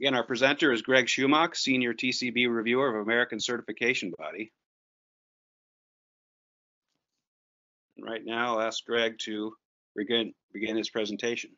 Again, our presenter is Greg Czumak, Senior TCB Reviewer of American Certification Body. And right now, I'll ask Greg to begin, begin his presentation.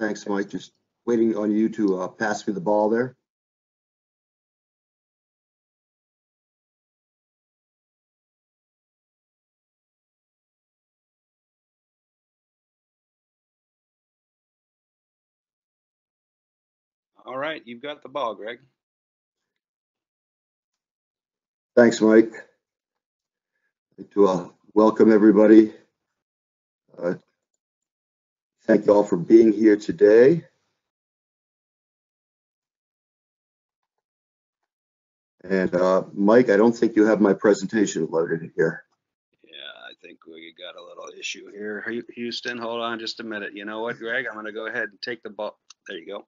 Thanks, Mike. Just waiting on you to uh, pass me the ball there. All right, you've got the ball, Greg. Thanks, Mike. I'd like to uh, welcome everybody. Uh, thank you all for being here today. And uh, Mike, I don't think you have my presentation loaded here. Yeah, I think we got a little issue here. Houston, hold on just a minute. You know what, Greg? I'm going to go ahead and take the ball. There you go.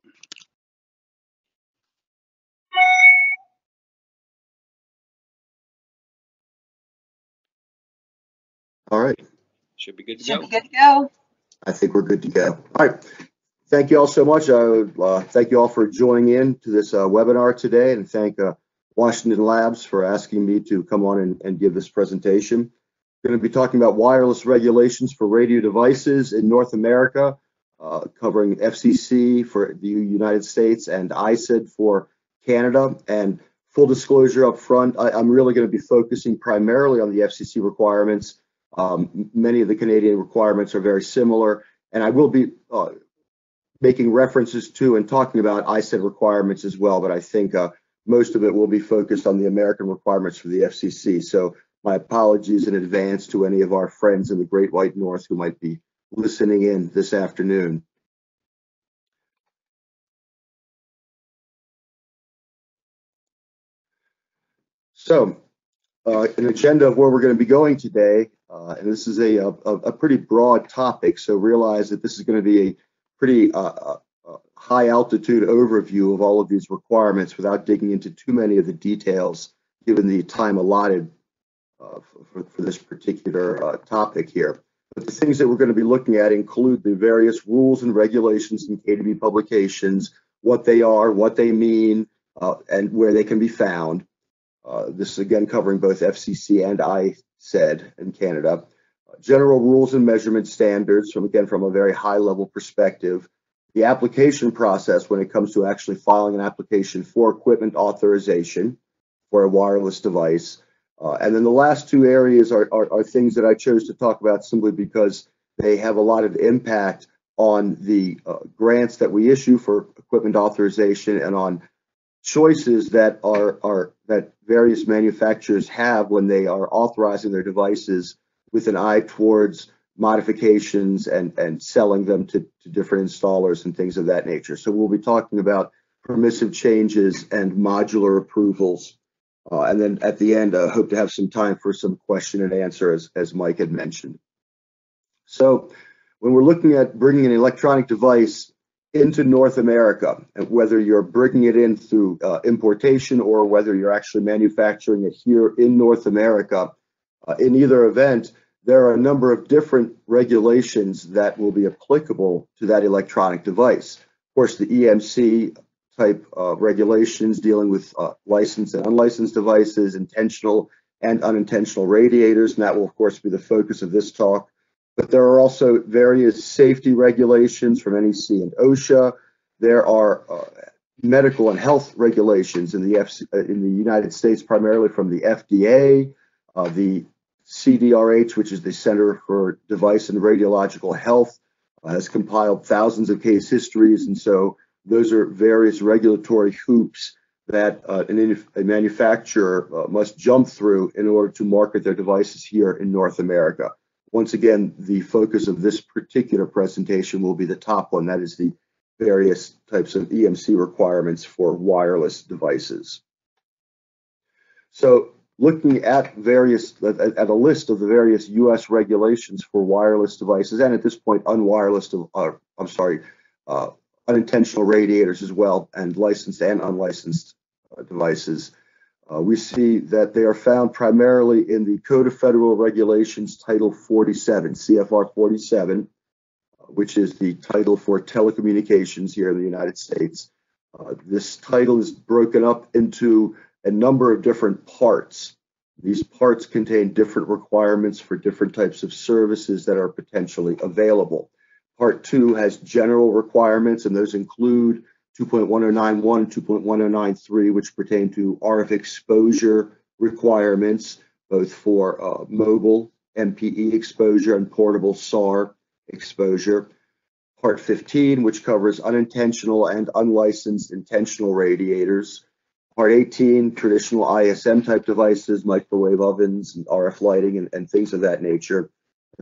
All right. Should be good to Should go. be good to go. I think we're good to go. All right. Thank you all so much. I uh, thank you all for joining in to this uh, webinar today and thank uh, Washington Labs for asking me to come on and, and give this presentation. Going to be talking about wireless regulations for radio devices in North America, uh, covering FCC for the United States and ISED for Canada. And full disclosure up front, I, I'm really going to be focusing primarily on the FCC requirements. Um, many of the Canadian requirements are very similar, and I will be uh, making references to and talking about ISED requirements as well, but I think uh, most of it will be focused on the American requirements for the FCC. So my apologies in advance to any of our friends in the Great White North who might be listening in this afternoon. So uh, an agenda of where we're going to be going today, uh, and this is a, a, a pretty broad topic, so realize that this is going to be a pretty uh, uh, uh, high altitude overview of all of these requirements without digging into too many of the details given the time allotted uh, for, for this particular uh, topic here. But the things that we're going to be looking at include the various rules and regulations in KDB publications, what they are, what they mean, uh, and where they can be found. Uh, this is again covering both FCC and ISED in Canada. General rules and measurement standards from again from a very high level perspective. The application process when it comes to actually filing an application for equipment authorization for a wireless device. Uh, and then the last two areas are, are, are things that I chose to talk about simply because they have a lot of impact on the uh, grants that we issue for equipment authorization and on choices that are, are that various manufacturers have when they are authorizing their devices with an eye towards modifications and, and selling them to, to different installers and things of that nature. So we'll be talking about permissive changes and modular approvals. Uh, and then at the end, I hope to have some time for some question and answer, as, as Mike had mentioned. So when we're looking at bringing an electronic device into North America, whether you're bringing it in through uh, importation or whether you're actually manufacturing it here in North America, uh, in either event, there are a number of different regulations that will be applicable to that electronic device. Of course, the EMC type uh, regulations dealing with uh, licensed and unlicensed devices, intentional and unintentional radiators, and that will, of course, be the focus of this talk. But there are also various safety regulations from NEC and OSHA. There are uh, medical and health regulations in the FC, uh, in the United States, primarily from the FDA, uh, the CDRH, which is the Center for Device and Radiological Health, uh, has compiled thousands of case histories, and so those are various regulatory hoops that uh, an, a manufacturer uh, must jump through in order to market their devices here in North America. Once again, the focus of this particular presentation will be the top one, that is the various types of EMC requirements for wireless devices. So looking at various at a list of the various U.S. regulations for wireless devices, and at this point, unwireless, uh, I'm sorry, uh, unintentional radiators as well, and licensed and unlicensed uh, devices. Uh, we see that they are found primarily in the Code of Federal Regulations, Title 47, CFR 47, uh, which is the title for telecommunications here in the United States. Uh, this title is broken up into a number of different parts. These parts contain different requirements for different types of services that are potentially available. Part two has general requirements, and those include 2.1091 and 2.1093, which pertain to RF exposure requirements, both for uh, mobile MPE exposure and portable SAR exposure. Part 15, which covers unintentional and unlicensed intentional radiators. Part 18, traditional ISM type devices, microwave ovens, and RF lighting, and, and things of that nature.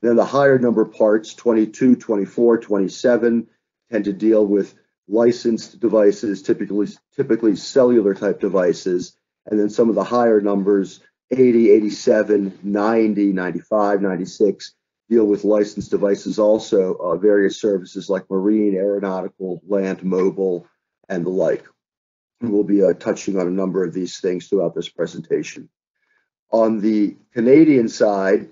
And then the higher number parts, 22, 24, 27, tend to deal with licensed devices, typically typically cellular type devices, and then some of the higher numbers, 80, 87, 90, 95, 96, deal with licensed devices also, uh, various services like marine, aeronautical, land, mobile, and the like. We'll be uh, touching on a number of these things throughout this presentation. On the Canadian side,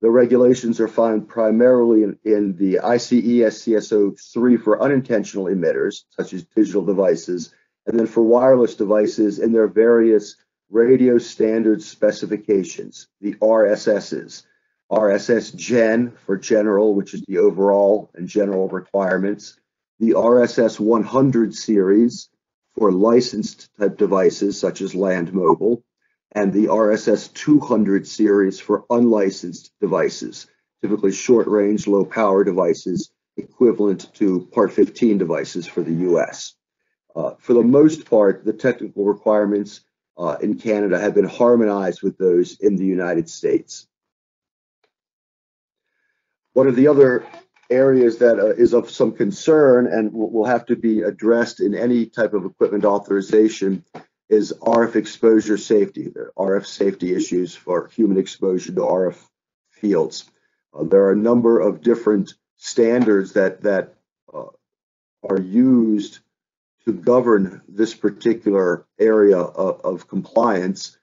the regulations are found primarily in, in the ICE SCSO 3 for unintentional emitters, such as digital devices, and then for wireless devices in their various radio standard specifications, the RSSs. RSS Gen for general, which is the overall and general requirements, the RSS 100 series, for licensed type devices such as land mobile, and the RSS 200 series for unlicensed devices, typically short range, low power devices equivalent to Part 15 devices for the US. Uh, for the most part, the technical requirements uh, in Canada have been harmonized with those in the United States. One of the other areas that uh, is of some concern and will have to be addressed in any type of equipment authorization is RF exposure safety, the RF safety issues for human exposure to RF fields. Uh, there are a number of different standards that that uh, are used to govern this particular area of, of compliance.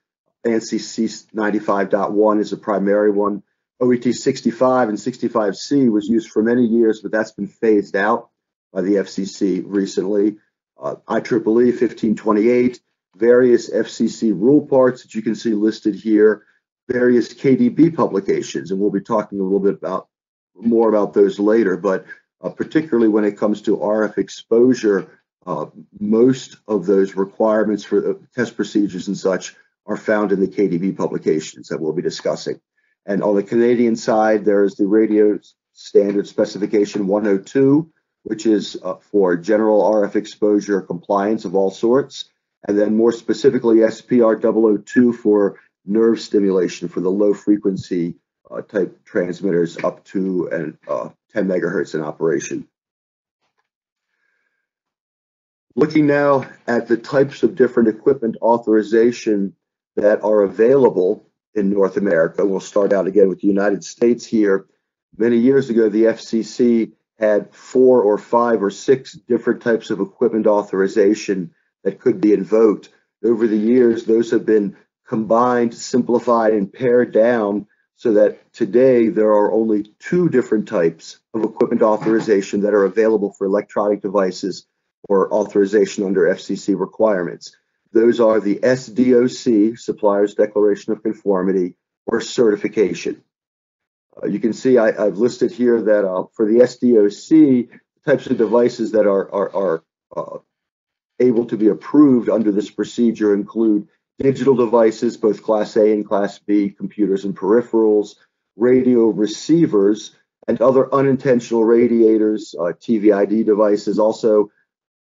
ANSI C95.1 is a primary one. OET 65 and 65C was used for many years, but that's been phased out by the FCC recently. Uh, IEEE 1528, various FCC rule parts that you can see listed here, various KDB publications, and we'll be talking a little bit about more about those later. But uh, particularly when it comes to RF exposure, uh, most of those requirements for uh, test procedures and such are found in the KDB publications that we'll be discussing. And on the Canadian side, there's the radio standard specification 102, which is uh, for general RF exposure compliance of all sorts. And then more specifically, SPR 002 for nerve stimulation for the low frequency uh, type transmitters up to and uh, 10 megahertz in operation. Looking now at the types of different equipment authorization that are available in North America. We'll start out again with the United States here. Many years ago, the FCC had four or five or six different types of equipment authorization that could be invoked. Over the years, those have been combined, simplified, and pared down so that today there are only two different types of equipment authorization that are available for electronic devices or authorization under FCC requirements. Those are the SDOC, Supplier's Declaration of Conformity, or certification. Uh, you can see I, have listed here that uh, for the SDOC, types of devices that are, are, are uh, able to be approved under this procedure include digital devices, both Class A and Class B, computers and peripherals, radio receivers, and other unintentional radiators, uh, TVID devices, also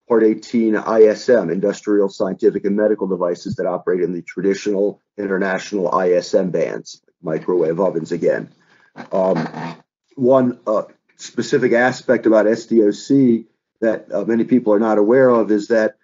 Part 18 ISM, industrial, scientific, and medical devices that operate in the traditional international ISM bands, microwave ovens again. Um, one uh, specific aspect about SDOC that uh, many people are not aware of is that,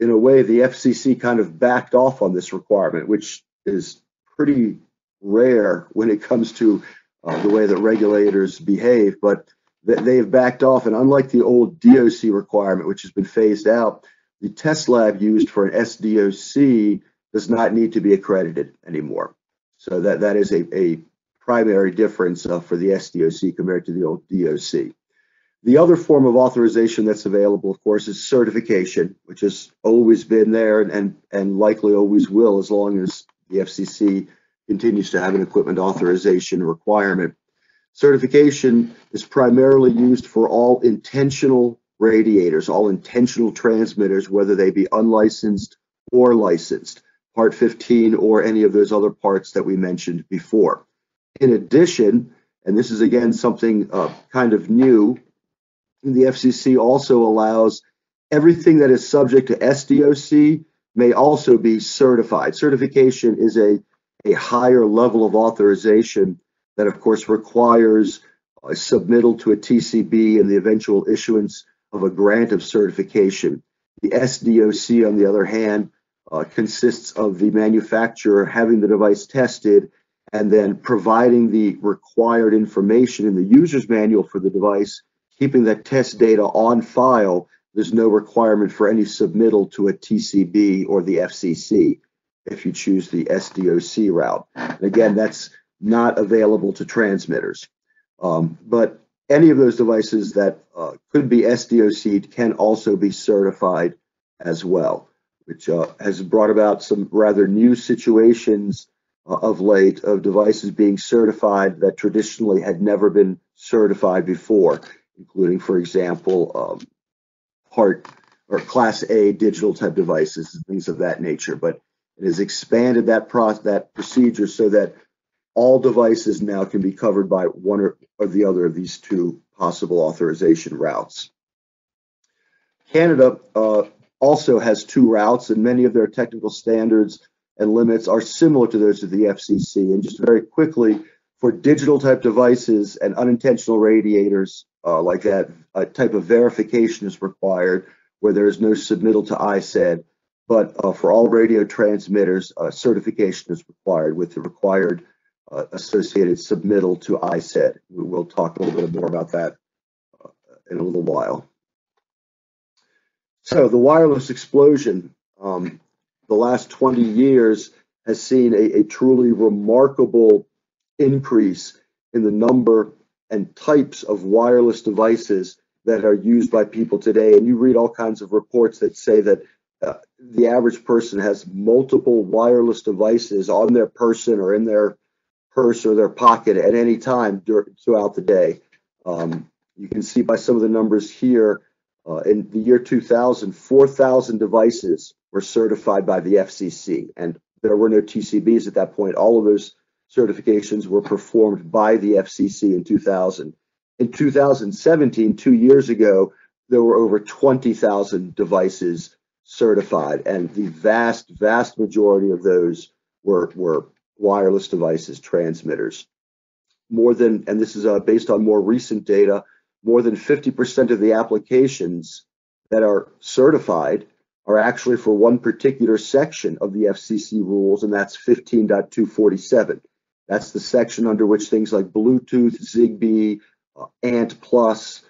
in a way, the FCC kind of backed off on this requirement, which is pretty rare when it comes to uh, the way that regulators behave. But they have backed off. And unlike the old DOC requirement, which has been phased out, the test lab used for an SDOC does not need to be accredited anymore. So that, that is a, a primary difference uh, for the SDOC compared to the old DOC. The other form of authorization that's available, of course, is certification, which has always been there and, and, and likely always will as long as the FCC continues to have an equipment authorization requirement. Certification is primarily used for all intentional radiators, all intentional transmitters, whether they be unlicensed or licensed, Part 15 or any of those other parts that we mentioned before. In addition, and this is again something uh, kind of new, the FCC also allows everything that is subject to SDOC may also be certified. Certification is a, a higher level of authorization that of course requires a submittal to a TCB and the eventual issuance of a grant of certification. The SDOC, on the other hand, uh, consists of the manufacturer having the device tested and then providing the required information in the user's manual for the device, keeping that test data on file. There's no requirement for any submittal to a TCB or the FCC if you choose the SDOC route. And again, that's not available to transmitters. Um, but any of those devices that uh, could be SDOC can also be certified as well, which uh, has brought about some rather new situations uh, of late of devices being certified that traditionally had never been certified before, including, for example, um, part or class A digital type devices and things of that nature. But it has expanded that pro- that procedure so that all devices now can be covered by one or, or the other of these two possible authorization routes. Canada uh, also has two routes, and many of their technical standards and limits are similar to those of the FCC. And just very quickly, for digital type devices and unintentional radiators uh, like that, a type of verification is required where there is no submittal to ISED. But uh, for all radio transmitters, uh, certification is required with the required uh, associated submittal to ISED. We will talk a little bit more about that uh, in a little while. So the wireless explosion, um, the last 20 years has seen a, a truly remarkable increase in the number and types of wireless devices that are used by people today. And you read all kinds of reports that say that uh, the average person has multiple wireless devices on their person or in their purse or their pocket at any time throughout the day. Um, you can see by some of the numbers here, uh, in the year 2000, 4,000 devices were certified by the FCC, and there were no TCBs at that point. All of those certifications were performed by the FCC in 2000. In 2017, two years ago, there were over 20,000 devices certified, and the vast, vast majority of those were, were wireless devices, transmitters. More than, and this is uh, based on more recent data, more than 50% of the applications that are certified are actually for one particular section of the FCC rules, and that's 15.247. That's the section under which things like Bluetooth, Zigbee, uh, ANT Plus,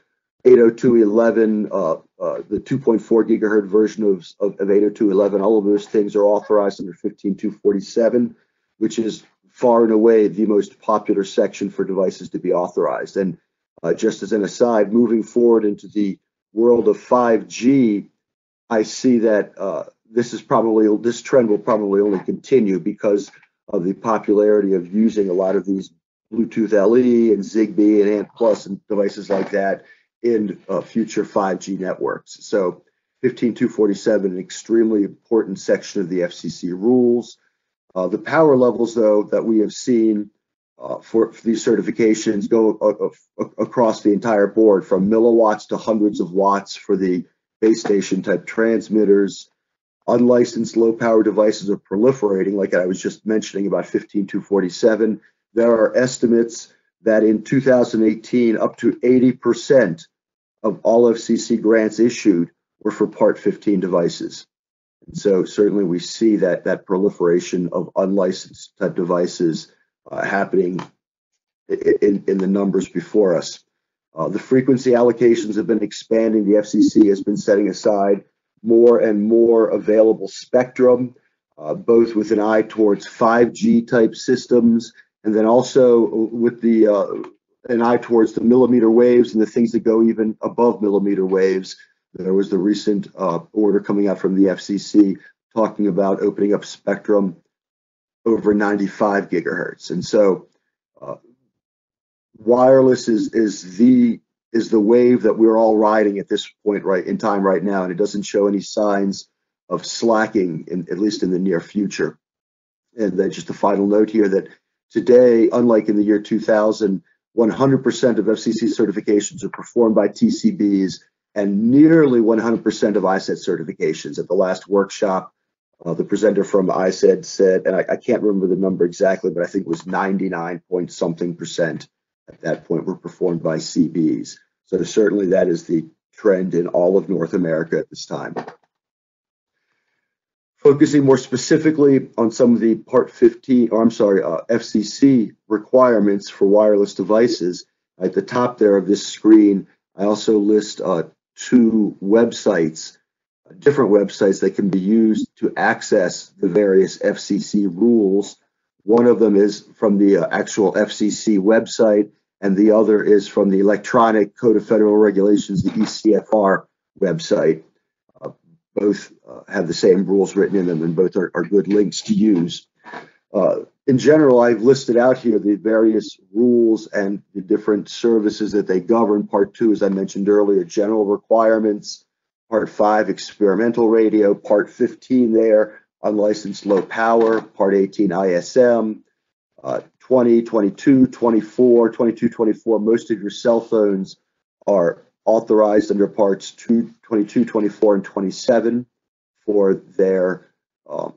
802.11, uh, uh, the 2.4 gigahertz version of, of, of 802.11, all of those things are authorized under 15.247 which is far and away the most popular section for devices to be authorized. And uh, just as an aside, moving forward into the world of 5G, I see that uh, this is probably this trend will probably only continue because of the popularity of using a lot of these Bluetooth LE and Zigbee and ANT Plus and devices like that in uh, future 5G networks. So 15247, an extremely important section of the FCC rules. Uh, the power levels, though, that we have seen uh, for, for, these certifications go across the entire board from milliwatts to hundreds of watts for the base station type transmitters. Unlicensed low power devices are proliferating, like I was just mentioning about 15247. There are estimates that in 2018, up to 80% of all FCC grants issued were for Part 15 devices. And so certainly we see that that proliferation of unlicensed type devices uh, happening in, in, the numbers before us. Uh, the frequency allocations have been expanding. The FCC has been setting aside more and more available spectrum, uh, both with an eye towards 5G type systems, and then also with the uh, an eye towards the millimeter waves and the things that go even above millimeter waves. There was the recent uh, order coming out from the FCC talking about opening up spectrum over 95 gigahertz, and so uh, wireless is is the is the wave that we're all riding at this point right in time right now, and it doesn't show any signs of slacking, in, at least in the near future. And then just a final note here that today, unlike in the year 2000, 100% of FCC certifications are performed by TCBs, and nearly 100% of ISED certifications. At the last workshop, uh, the presenter from ISED said, and I, I, can't remember the number exactly, but I think it was 99 point something percent at that point were performed by CBs. So certainly that is the trend in all of North America at this time. Focusing more specifically on some of the Part 15, or I'm sorry, uh, FCC requirements for wireless devices, at the top there of this screen, I also list uh, two websites, different websites that can be used to access the various FCC rules. One of them is from the uh, actual FCC website, and the other is from the Electronic Code of Federal Regulations, the ECFR website. Uh, both uh, have the same rules written in them, and both are, are good links to use. Uh, in general, I've listed out here the various rules and the different services that they govern. Part two, as I mentioned earlier, general requirements. Part five, experimental radio. Part 15 there, unlicensed low power. Part 18, ISM. Uh, 20, 22, 24, 22, 24. Most of your cell phones are authorized under parts 2, 22, 24, and 27 for their um,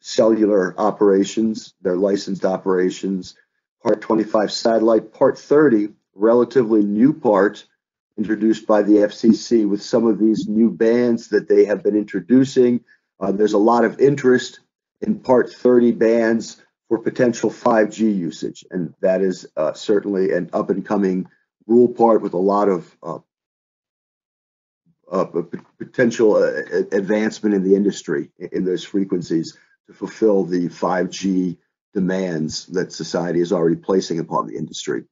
cellular operations, their licensed operations. Part 25 satellite, Part 30, relatively new part introduced by the FCC with some of these new bands that they have been introducing. Uh, there's a lot of interest in Part 30 bands for potential 5G usage, and that is uh, certainly an up and coming rule part with a lot of uh, uh, potential uh, advancement in the industry in those frequencies to fulfill the 5G demands that society is already placing upon the industry.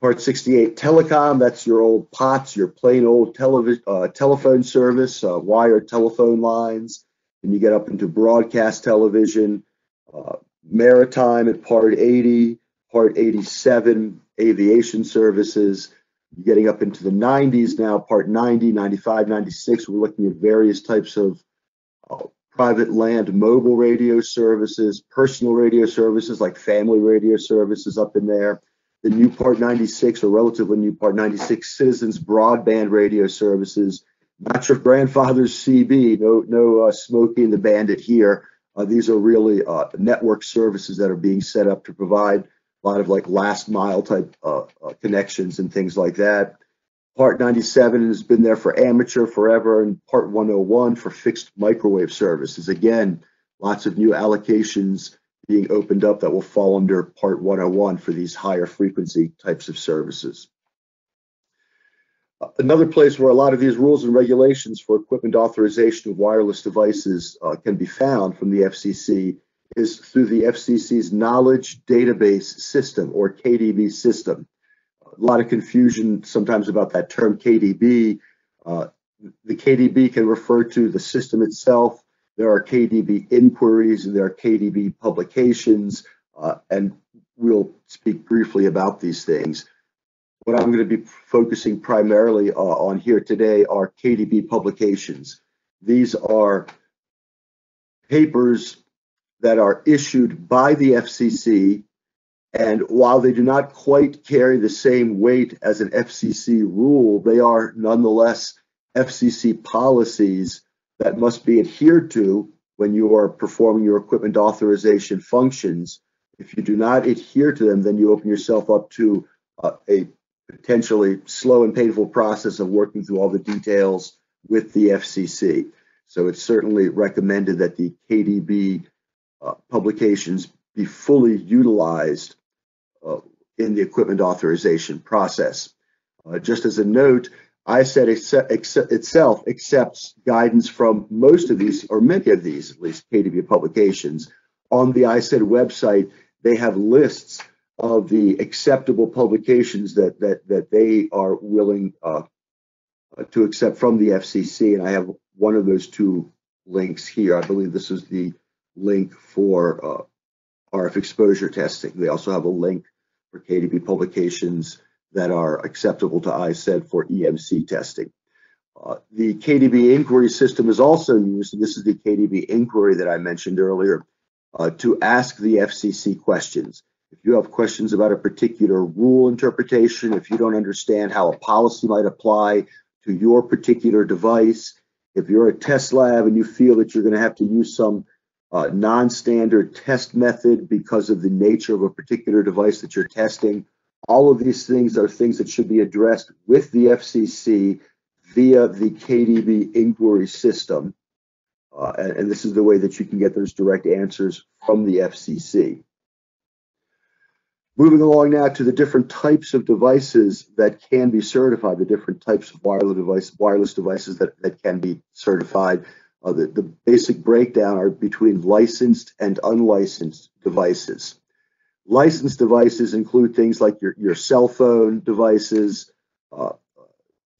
Part 68 telecom, that's your old POTS, your plain old television, uh, telephone service, uh, wired telephone lines. And you get up into broadcast television, uh, maritime at part 80, part 87, aviation services. You're getting up into the 90s now, part 90, 95, 96. We're looking at various types of uh, private land mobile radio services, personal radio services like family radio services up in there. The new Part 96 or relatively new Part 96 citizens broadband radio services. Not your grandfather's CB, no no uh, Smokey the Bandit here. Uh, these are really uh, network services that are being set up to provide a lot of like last mile type uh, uh, connections and things like that. Part 97 has been there for amateur forever, and Part 101 for fixed microwave services. Again, lots of new allocations being opened up that will fall under Part 101 for these higher frequency types of services. Another place where a lot of these rules and regulations for equipment authorization of wireless devices uh, can be found from the FCC is through the FCC's Knowledge Database System or KDB system a lot of confusion sometimes about that term KDB. Uh, the KDB can refer to the system itself. There are KDB inquiries and there are KDB publications, uh, and we'll speak briefly about these things. What I'm going to be focusing primarily uh, on here today are KDB publications. These are papers that are issued by the FCC and while they do not quite carry the same weight as an FCC rule, they are nonetheless FCC policies that must be adhered to when you are performing your equipment authorization functions. If you do not adhere to them, then you open yourself up to uh, a potentially slow and painful process of working through all the details with the FCC. So it's certainly recommended that the KDB uh, publications be fully utilized uh, in the equipment authorization process. Uh, just as a note, ISED, itself accepts guidance from most of these, or many of these, at least KDB publications. On the ISED website, they have lists of the acceptable publications that that that they are willing uh, to accept from the FCC, and I have one of those two links here. I believe this is the link for uh, RF exposure testing. They also have a link for KDB publications that are acceptable to ISED for EMC testing. Uh, the KDB inquiry system is also used, this is the KDB inquiry that I mentioned earlier, uh, to ask the FCC questions. If you have questions about a particular rule interpretation, if you don't understand how a policy might apply to your particular device, if you're a test lab and you feel that you're going to have to use some uh, non-standard test method because of the nature of a particular device that you're testing, all of these things are things that should be addressed with the FCC via the KDB inquiry system. Uh, and, and, this is the way that you can get those direct answers from the FCC. Moving along now to the different types of devices that can be certified, the different types of wireless, device, wireless devices that, that can be certified. Uh, the, the basic breakdown are between licensed and unlicensed devices. Licensed devices include things like your, your cell phone devices, uh,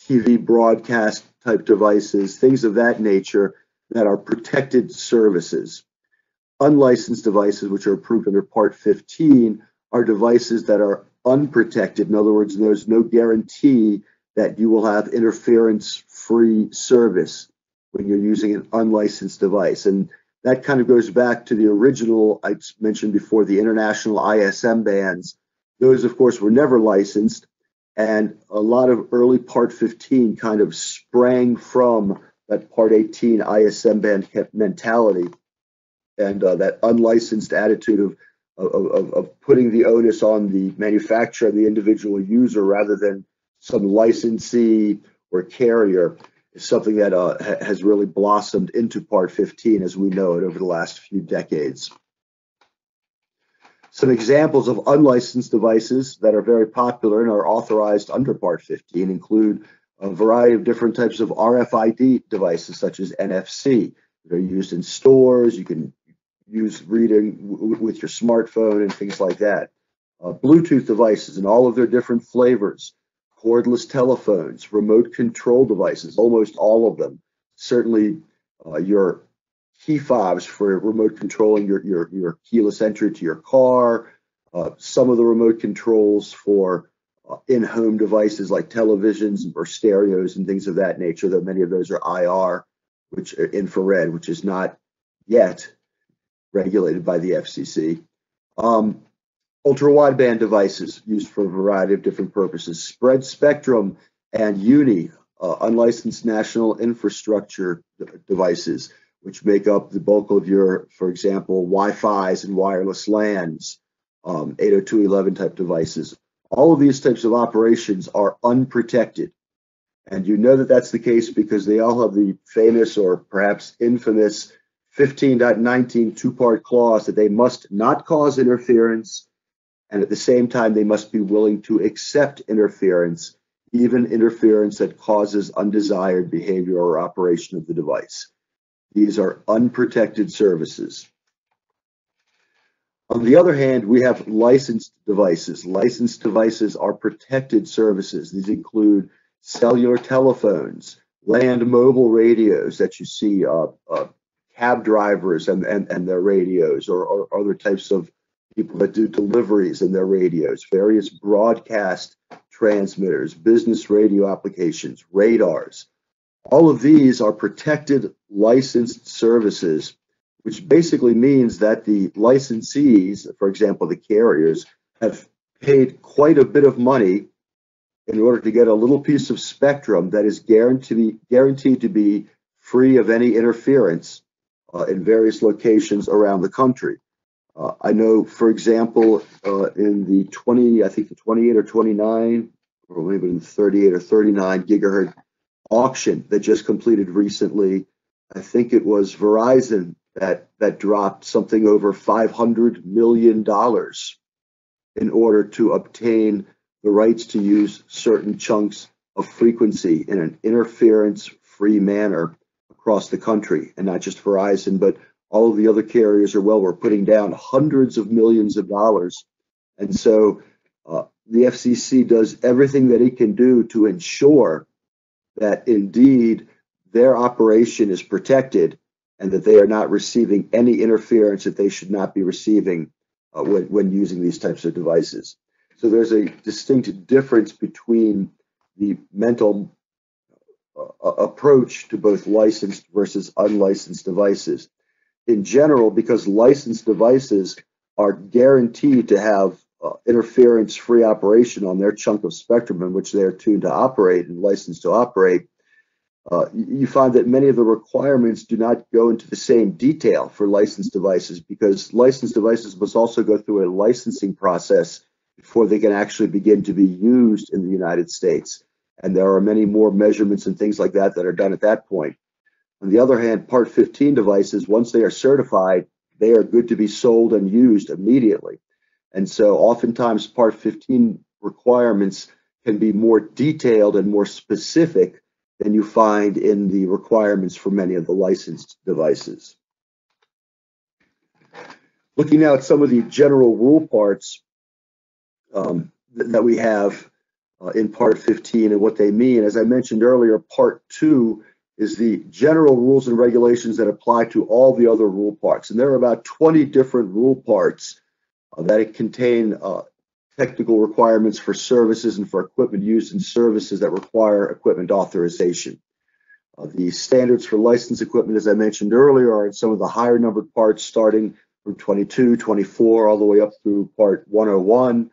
TV broadcast type devices, things of that nature that are protected services. Unlicensed devices, which are approved under Part 15, are devices that are unprotected. In other words, there's no guarantee that you will have interference free service when you're using an unlicensed device. And that kind of goes back to the original I mentioned before, the international ISM bands. Those, of course, were never licensed. And a lot of early Part 15 kind of sprang from that Part 18 ISM band mentality and uh, that unlicensed attitude of of, of, putting the onus on the manufacturer and the individual user rather than some licensee or carrier is something that uh, ha- has really blossomed into Part 15 as we know it over the last few decades. Some examples of unlicensed devices that are very popular and are authorized under Part 15 include a variety of different types of RFID devices, such as NFC. They're used in stores. You can use reading w- with your smartphone and things like that. Uh, Bluetooth devices and all of their different flavors, cordless telephones, remote control devices, almost all of them. Certainly, uh, your key fobs for remote controlling your, your, your keyless entry to your car, uh, some of the remote controls for uh, in-home devices like televisions or stereos and things of that nature, though many of those are IR, which are infrared, which is not yet regulated by the FCC. Um, ultra wideband devices used for a variety of different purposes. Spread spectrum and UNI, uh, unlicensed national infrastructure devices, which make up the bulk of your, for example, Wi-Fi's and wireless LANs, um, 802.11 type devices. All of these types of operations are unprotected. And you know that that's the case because they all have the famous or perhaps infamous 15.19 two-part clause that they must not cause interference, and at the same time, they must be willing to accept interference, even interference that causes undesired behavior or operation of the device. These are unprotected services. On the other hand, we have licensed devices. Licensed devices are protected services. These include cellular telephones, land mobile radios that you see uh, uh, cab drivers and, and, and their radios or, or other types of people that do deliveries and their radios, various broadcast transmitters, business radio applications, radars. All of these are protected licensed services, which basically means that the licensees, for example, the carriers, have paid quite a bit of money in order to get a little piece of spectrum that is guaranteed, guaranteed to be free of any interference uh, in various locations around the country. Uh, I know, for example, uh, in the 20, I think the 28 or 29, or maybe in the 38 or 39 gigahertz auction that just completed recently, I think it was Verizon that that dropped something over 500 million dollars in order to obtain the rights to use certain chunks of frequency in an interference-free manner across the country, and not just Verizon, but all of the other carriers are well. We're putting down hundreds of millions of dollars, and so uh, the FCC does everything that it can do to ensure that indeed their operation is protected and that they are not receiving any interference that they should not be receiving uh, when, when using these types of devices. So there's a distinct difference between the mental approach to both licensed versus unlicensed devices. In general, because licensed devices are guaranteed to have uh, interference free operation on their chunk of spectrum in which they are tuned to operate and licensed to operate, uh, you find that many of the requirements do not go into the same detail for licensed devices because licensed devices must also go through a licensing process before they can actually begin to be used in the United States. And there are many more measurements and things like that that are done at that point. On the other hand, Part 15 devices, once they are certified, they are good to be sold and used immediately. And so oftentimes Part 15 requirements can be more detailed and more specific than you find in the requirements for many of the licensed devices. Looking now at some of the general rule parts um, th that we have uh, in Part 15 and what they mean, as I mentioned earlier, Part 2 is the general rules and regulations that apply to all the other rule parts. And there are about 20 different rule parts uh, that contain uh, technical requirements for services and for equipment used in services that require equipment authorization. Uh, the standards for licensed equipment, as I mentioned earlier, are in some of the higher numbered parts starting from 22, 24, all the way up through part 101.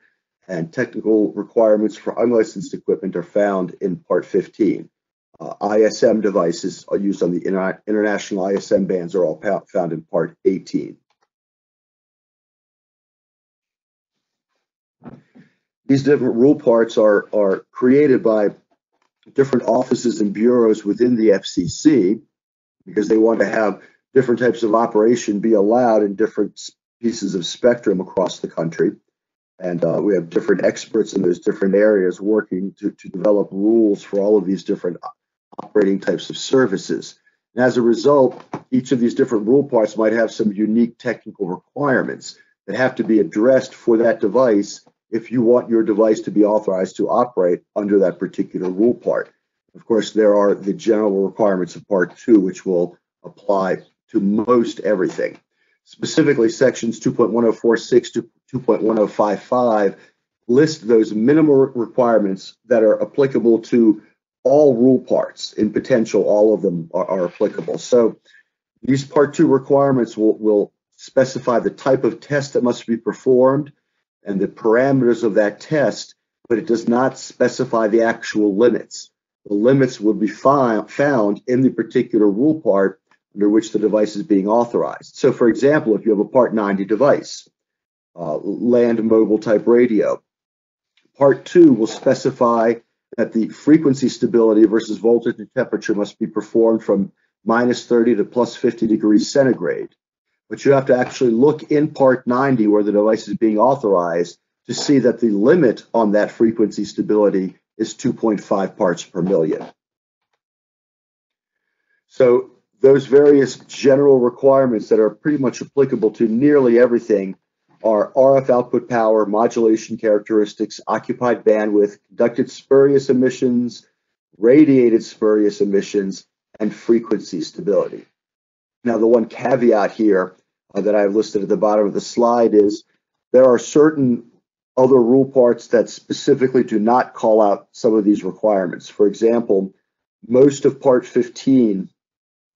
And technical requirements for unlicensed equipment are found in part 15. Uh, ISM devices are used on the inter international ISM bands are all found in part 18. These different rule parts are, are created by different offices and bureaus within the FCC because they want to have different types of operation be allowed in different pieces of spectrum across the country. And uh, we have different experts in those different areas working to, to develop rules for all of these different operating types of services. And as a result, each of these different rule parts might have some unique technical requirements that have to be addressed for that device if you want your device to be authorized to operate under that particular rule part. Of course, there are the general requirements of Part 2, which will apply to most everything. Specifically, sections 2.1046 to 2.1055 list those minimal requirements that are applicable to all rule parts. In potential, all of them are, are applicable. So these Part 2 requirements will, will specify the type of test that must be performed, and the parameters of that test, but it does not specify the actual limits. The limits will be fi- found in the particular rule part under which the device is being authorized. So, for example, if you have a Part 90 device, uh, land mobile type radio, Part 2 will specify that the frequency stability versus voltage and temperature must be performed from minus 30 to plus 50 degrees centigrade but you have to actually look in part 90 where the device is being authorized to see that the limit on that frequency stability is 2.5 parts per million. So those various general requirements that are pretty much applicable to nearly everything are RF output power, modulation characteristics, occupied bandwidth, conducted spurious emissions, radiated spurious emissions, and frequency stability. Now, the one caveat here uh, that I've listed at the bottom of the slide is there are certain other rule parts that specifically do not call out some of these requirements. For example, most of Part 15,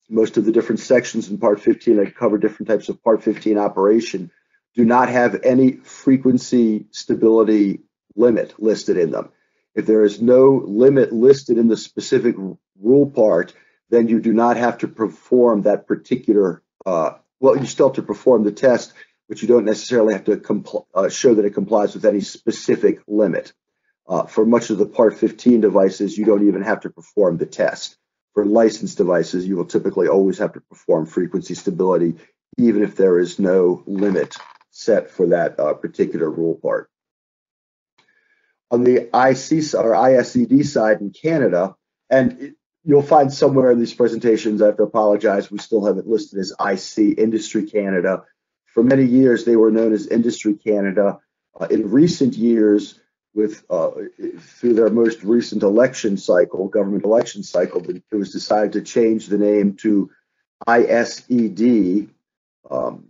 most of the different sections in Part 15 that cover different types of Part 15 operation do not have any frequency stability limit listed in them. If there is no limit listed in the specific rule part, then you do not have to perform that particular, uh, well, you still have to perform the test, but you don't necessarily have to compl- uh, show that it complies with any specific limit. Uh, for much of the Part 15 devices, you don't even have to perform the test. For licensed devices, you will typically always have to perform frequency stability, even if there is no limit set for that uh, particular rule part. On the IC or ISED side in Canada, and you'll find somewhere in these presentations, I have to apologize, we still have it listed as IC Industry Canada. For many years, they were known as Industry Canada. Uh, in recent years, with uh, through their most recent election cycle, government election cycle, it was decided to change the name to ISED. Um,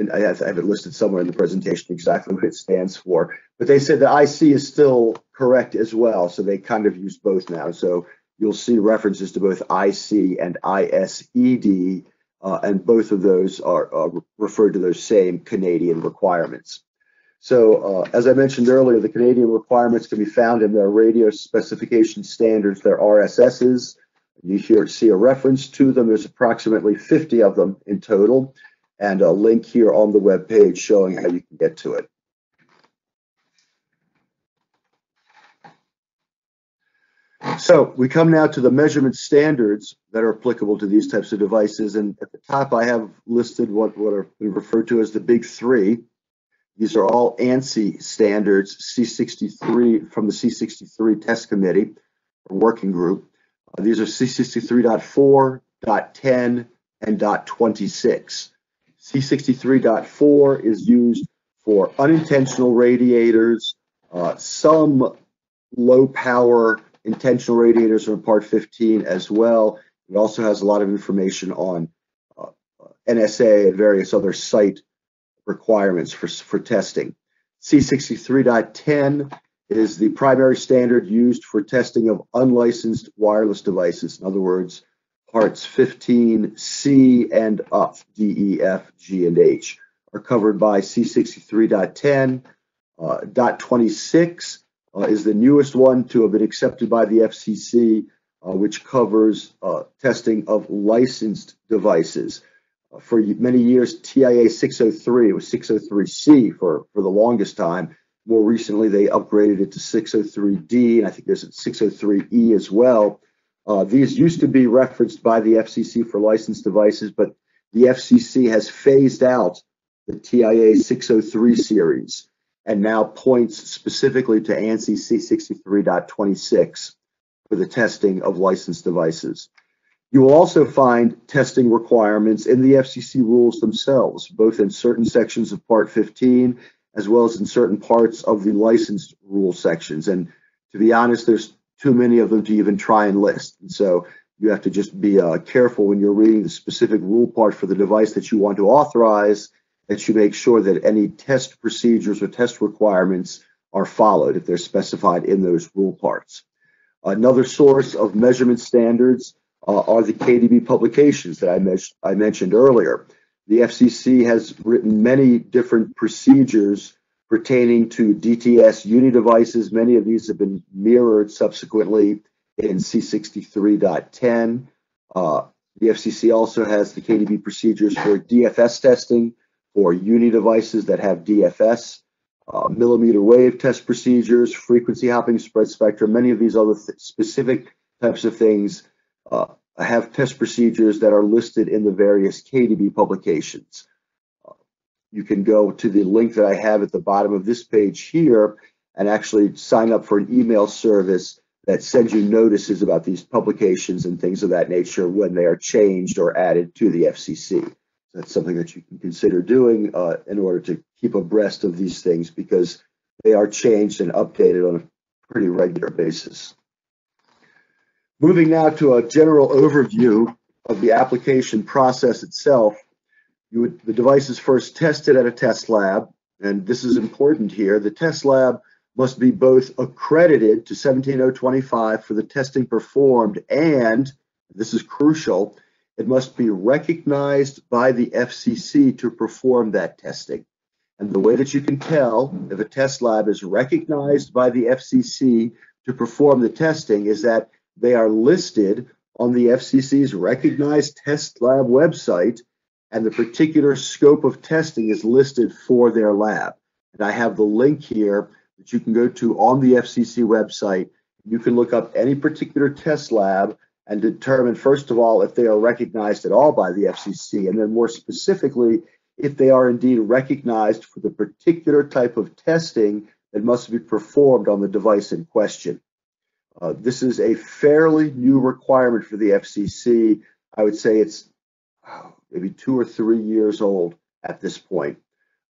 and I have, it listed somewhere in the presentation exactly what it stands for. But they said the IC is still correct as well, so they kind of use both now. So you'll see references to both IC and ISED, uh, and both of those are uh, referred to those same Canadian requirements. So, uh, as I mentioned earlier, the Canadian requirements can be found in their radio specification standards, their RSSs. You here see a reference to them. There's approximately 50 of them in total, and a link here on the web page showing how you can get to it. So we come now to the measurement standards that are applicable to these types of devices. And at the top, I have listed what, what are referred to as the big three. These are all ANSI standards, C63 from the C63 test committee or working group. Uh, these are C63.4, .10, and .26. C63.4 is used for unintentional radiators, uh, some low power intentional radiators are in part 15 as well. It also has a lot of information on uh, NSA and various other site requirements for, for testing. C63.10 is the primary standard used for testing of unlicensed wireless devices. In other words, parts 15, C and up, D, E, F, G, and H are covered by C63.10. Uh, .26 uh, is the newest one to have been accepted by the FCC, uh, which covers uh, testing of licensed devices for many years, TIA 603, it was 603C for, for the longest time. More recently, they upgraded it to 603D, and I think there's 603E as well. Uh, these used to be referenced by the FCC for licensed devices, but the FCC has phased out the TIA 603 series and now points specifically to ANSI C63.26 for the testing of licensed devices. You will also find testing requirements in the FCC rules themselves, both in certain sections of Part 15 as well as in certain parts of the licensed rule sections. And to be honest, there's too many of them to even try and list. And so you have to just be uh, careful when you're reading the specific rule part for the device that you want to authorize that you make sure that any test procedures or test requirements are followed if they're specified in those rule parts. Another source of measurement standards uh, are the KDB publications that I, mes- I mentioned earlier. The FCC has written many different procedures pertaining to DTS U-NII devices. Many of these have been mirrored subsequently in C63.10. Uh, the FCC also has the KDB procedures for DFS testing for U-NII devices that have DFS, uh, millimeter wave test procedures, frequency hopping spread spectrum, many of these other th- specific types of things uh, have test procedures that are listed in the various KDB publications. You can go to the link that I have at the bottom of this page here and actually sign up for an email service that sends you notices about these publications and things of that nature when they are changed or added to the FCC. That's something that you can consider doing uh, in order to keep abreast of these things because they are changed and updated on a pretty regular basis. Moving now to a general overview of the application process itself. Would, the device is first tested at a test lab, and this is important here. The test lab must be both accredited to 17025 for the testing performed, and this is crucial, it must be recognized by the FCC to perform that testing. And the way that you can tell if a test lab is recognized by the FCC to perform the testing is that they are listed on the FCC's recognized test lab website, and the particular scope of testing is listed for their lab. And I have the link here that you can go to on the FCC website. You can look up any particular test lab and determine, first of all, if they are recognized at all by the FCC, and then more specifically, if they are indeed recognized for the particular type of testing that must be performed on the device in question. Uh, this is a fairly new requirement for the FCC. I would say it's maybe two or three years old at this point.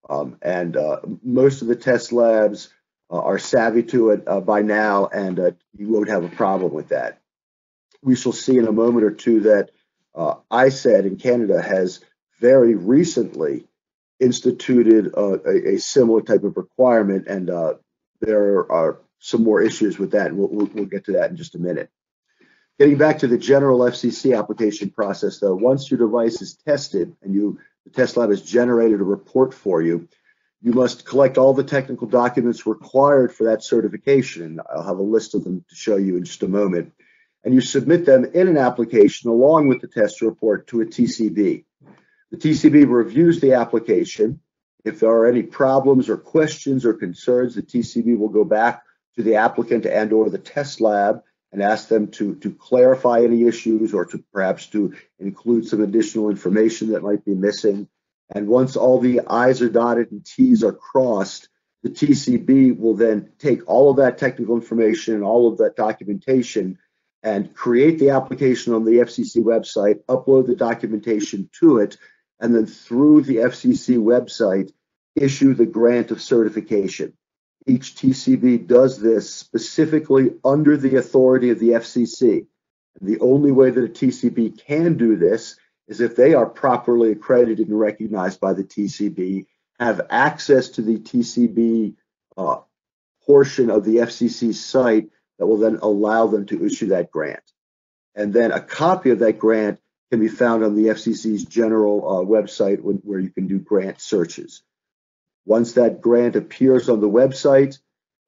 Um, and uh, most of the test labs uh, are savvy to it uh, by now, and uh, you won't have a problem with that. We shall see in a moment or two that uh, ISED in Canada has very recently instituted uh, a, a, similar type of requirement, and there are some more issues with that, and we'll, we'll, get to that in just a minute. Getting back to the general FCC application process, though, once your device is tested and you the test lab has generated a report for you, you must collect all the technical documents required for that certification. And I'll have a list of them to show you in just a moment. And you submit them in an application along with the test report to a TCB. The TCB reviews the application. If there are any problems or questions or concerns, the TCB will go back to the applicant and or the test lab and ask them to, to clarify any issues or to perhaps to include some additional information that might be missing. And once all the I's are dotted and T's are crossed, the TCB will then take all of that technical information and all of that documentation and create the application on the FCC website, upload the documentation to it, and then through the FCC website, issue the grant of certification. Each TCB does this specifically under the authority of the FCC. The only way that a TCB can do this is if they are properly accredited and recognized by the TCB, have access to the TCB uh, portion of the FCC site that will then allow them to issue that grant. And then a copy of that grant can be found on the FCC's general uh, website when, where you can do grant searches. Once that grant appears on the website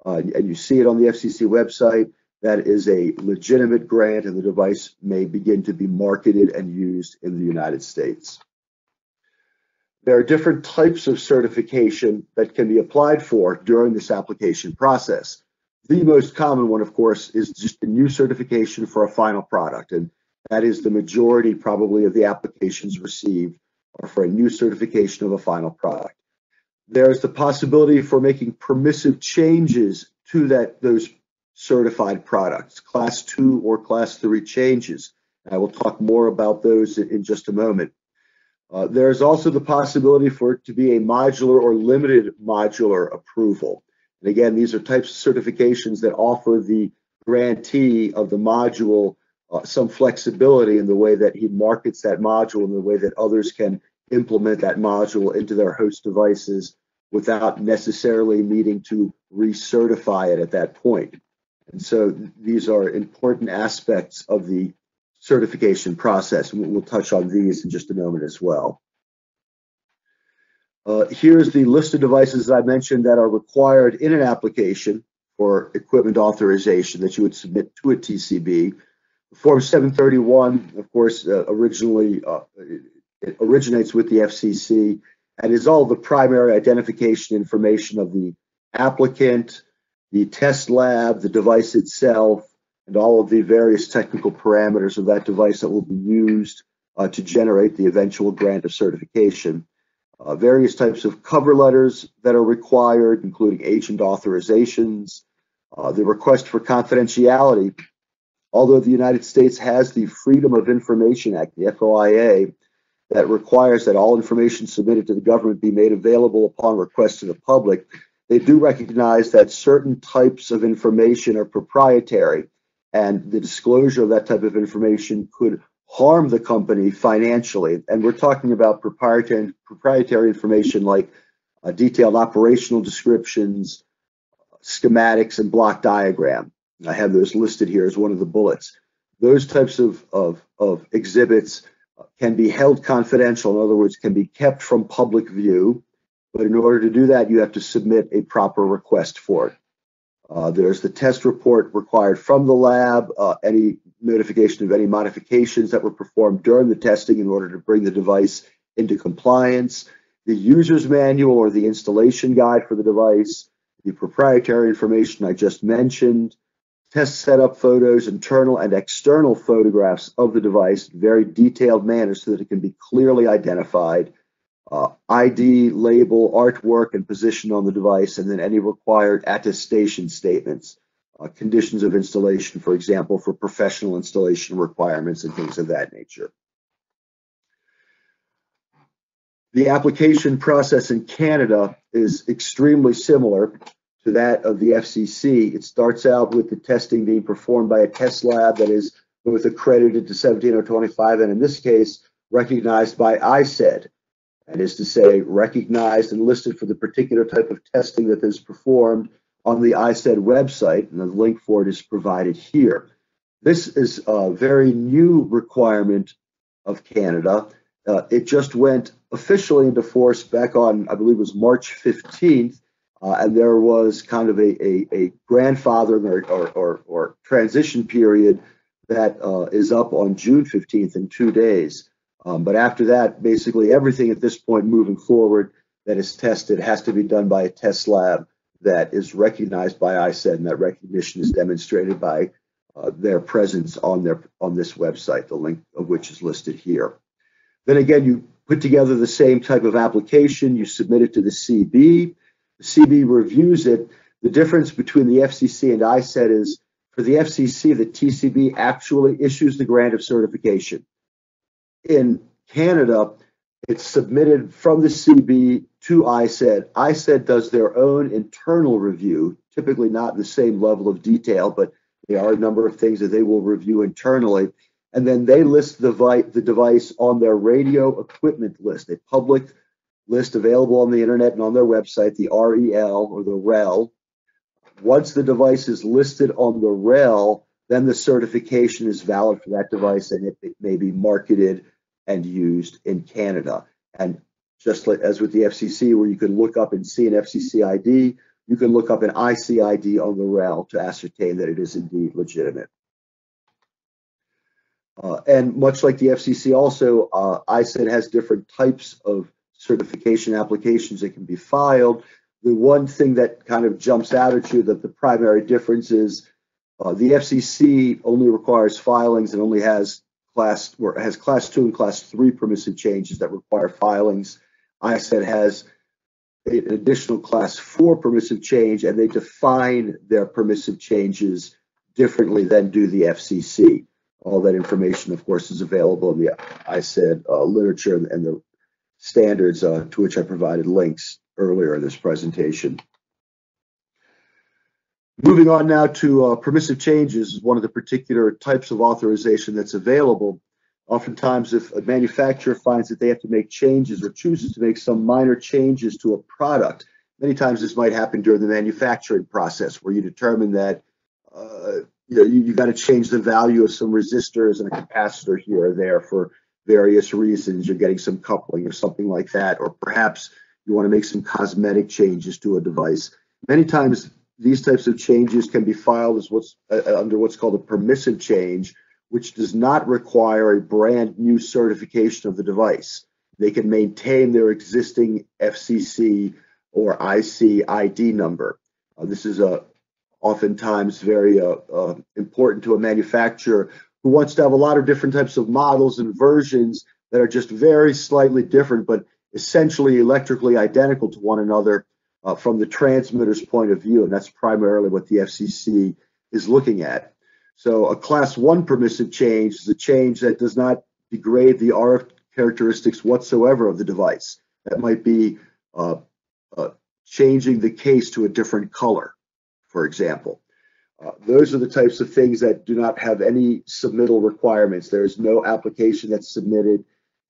uh, and you see it on the FCC website, that is a legitimate grant and the device may begin to be marketed and used in the United States. There are different types of certification that can be applied for during this application process. The most common one, of course, is just a new certification for a final product. And that is the majority probably of the applications received are for a new certification of a final product. There's the possibility for making permissive changes to that those certified products, class two or class three changes. I will talk more about those in, just a moment. Uh, there's also the possibility for it to be a modular or limited modular approval. And again, these are types of certifications that offer the grantee of the module uh, some flexibility in the way that he markets that module and the way that others can implement that module into their host devices without necessarily needing to recertify it at that point. And so these are important aspects of the certification process. We'll touch on these in just a moment as well. Uh, here's the list of devices I mentioned that are required in an application for equipment authorization that you would submit to a TCB. Form 731, of course, uh, originally uh, it originates with the FCC and is all the primary identification information of the applicant, the test lab, the device itself, and all of the various technical parameters of that device that will be used uh, to generate the eventual grant of certification. Uh, various types of cover letters that are required, including agent authorizations, uh, the request for confidentiality although the United States has the Freedom of Information Act, the FOIA, that requires that all information submitted to the government be made available upon request to the public, they do recognize that certain types of information are proprietary, and the disclosure of that type of information could harm the company financially. And we're talking about proprietary, proprietary information like uh, detailed operational descriptions, schematics, and block diagram. I have those listed here as one of the bullets. Those types of, of, of exhibits can be held confidential. In other words, can be kept from public view. But in order to do that, you have to submit a proper request for it. Uh, there's the test report required from the lab, uh, any notification of any modifications that were performed during the testing in order to bring the device into compliance, the user's manual or the installation guide for the device, the proprietary information I just mentioned, test setup photos, internal and external photographs of the device in very detailed manner so that it can be clearly identified, uh, ID, label, artwork, and position on the device, and then any required attestation statements, uh, conditions of installation, for example, for professional installation requirements and things of that nature. The application process in Canada is extremely similar to that of the FCC. It starts out with the testing being performed by a test lab that is both accredited to 17025 and in this case recognized by ISED. That is to say, recognized and listed for the particular type of testing that is performed on the ISED website, and the link for it is provided here. This is a very new requirement of Canada. Uh, it just went officially into force back on, I believe it was March 15th, uh, and there was kind of a, a, a grandfathering or, or, or, or, transition period that uh, is up on June 15th in two days. Um, but after that, basically everything at this point moving forward that is tested has to be done by a test lab that is recognized by ISED, and that recognition is demonstrated by uh, their presence on their on this website, the link of which is listed here. Then again, you put together the same type of application, you submit it to the CB, CB reviews it. The difference between the FCC and ISED is for the FCC, the TCB actually issues the grant of certification. In Canada, it's submitted from the CB to ISED. ISED does their own internal review, typically not the same level of detail, but there are a number of things that they will review internally. And then they list the, the device on their radio equipment list, a public list available on the internet and on their website, the REL or the REL. Once the device is listed on the REL, then the certification is valid for that device and it, it may be marketed and used in Canada. And just like, as with the FCC, where you can look up and see an FCC ID, you can look up an IC ID on the REL to ascertain that it is indeed legitimate. Uh, and much like the FCC, also, uh, ISED has different types of certification applications that can be filed. The one thing that kind of jumps out at you that the primary difference is uh, the FCC only requires filings and only has class or has class two and class three permissive changes that require filings. ISED has an additional class four permissive change, and they define their permissive changes differently than do the FCC. All that information, of course, is available in the ISED uh, literature and the standards uh, to which I provided links earlier in this presentation. Moving on now to uh, permissive changes, is one of the particular types of authorization that's available. Oftentimes, if a manufacturer finds that they have to make changes or chooses to make some minor changes to a product, many times this might happen during the manufacturing process where you determine that uh, you know you, you got to change the value of some resistors and a capacitor here or there for various reasons. You're getting some coupling or something like that, or perhaps you want to make some cosmetic changes to a device. Many times, these types of changes can be filed as what's uh, uh, under what's called a permissive change, which does not require a brand new certification of the device. They can maintain their existing FCC or IC ID number. Uh, this is a oftentimes very uh, uh, important to a manufacturer who wants to have a lot of different types of models and versions that are just very slightly different, but essentially electrically identical to one another uh, from the transmitter's point of view. And that's primarily what the FCC is looking at. So a class one permissive change is a change that does not degrade the RF characteristics whatsoever of the device. That might be uh, uh, changing the case to a different color, for example. Uh, those are the types of things that do not have any submittal requirements. There is no application that's submitted.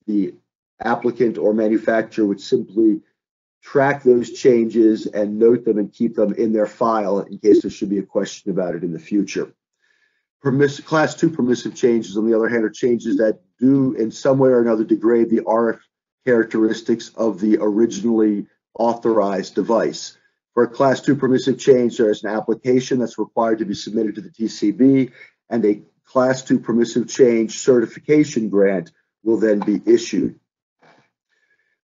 The applicant or manufacturer would simply track those changes and note them and keep them in their file in case there should be a question about it in the future. Permiss- class two permissive changes, on the other hand, are changes that do in some way or another degrade the RF characteristics of the originally authorized device. For a class two permissive change, there is an application that's required to be submitted to the TCB and a class two permissive change certification grant will then be issued.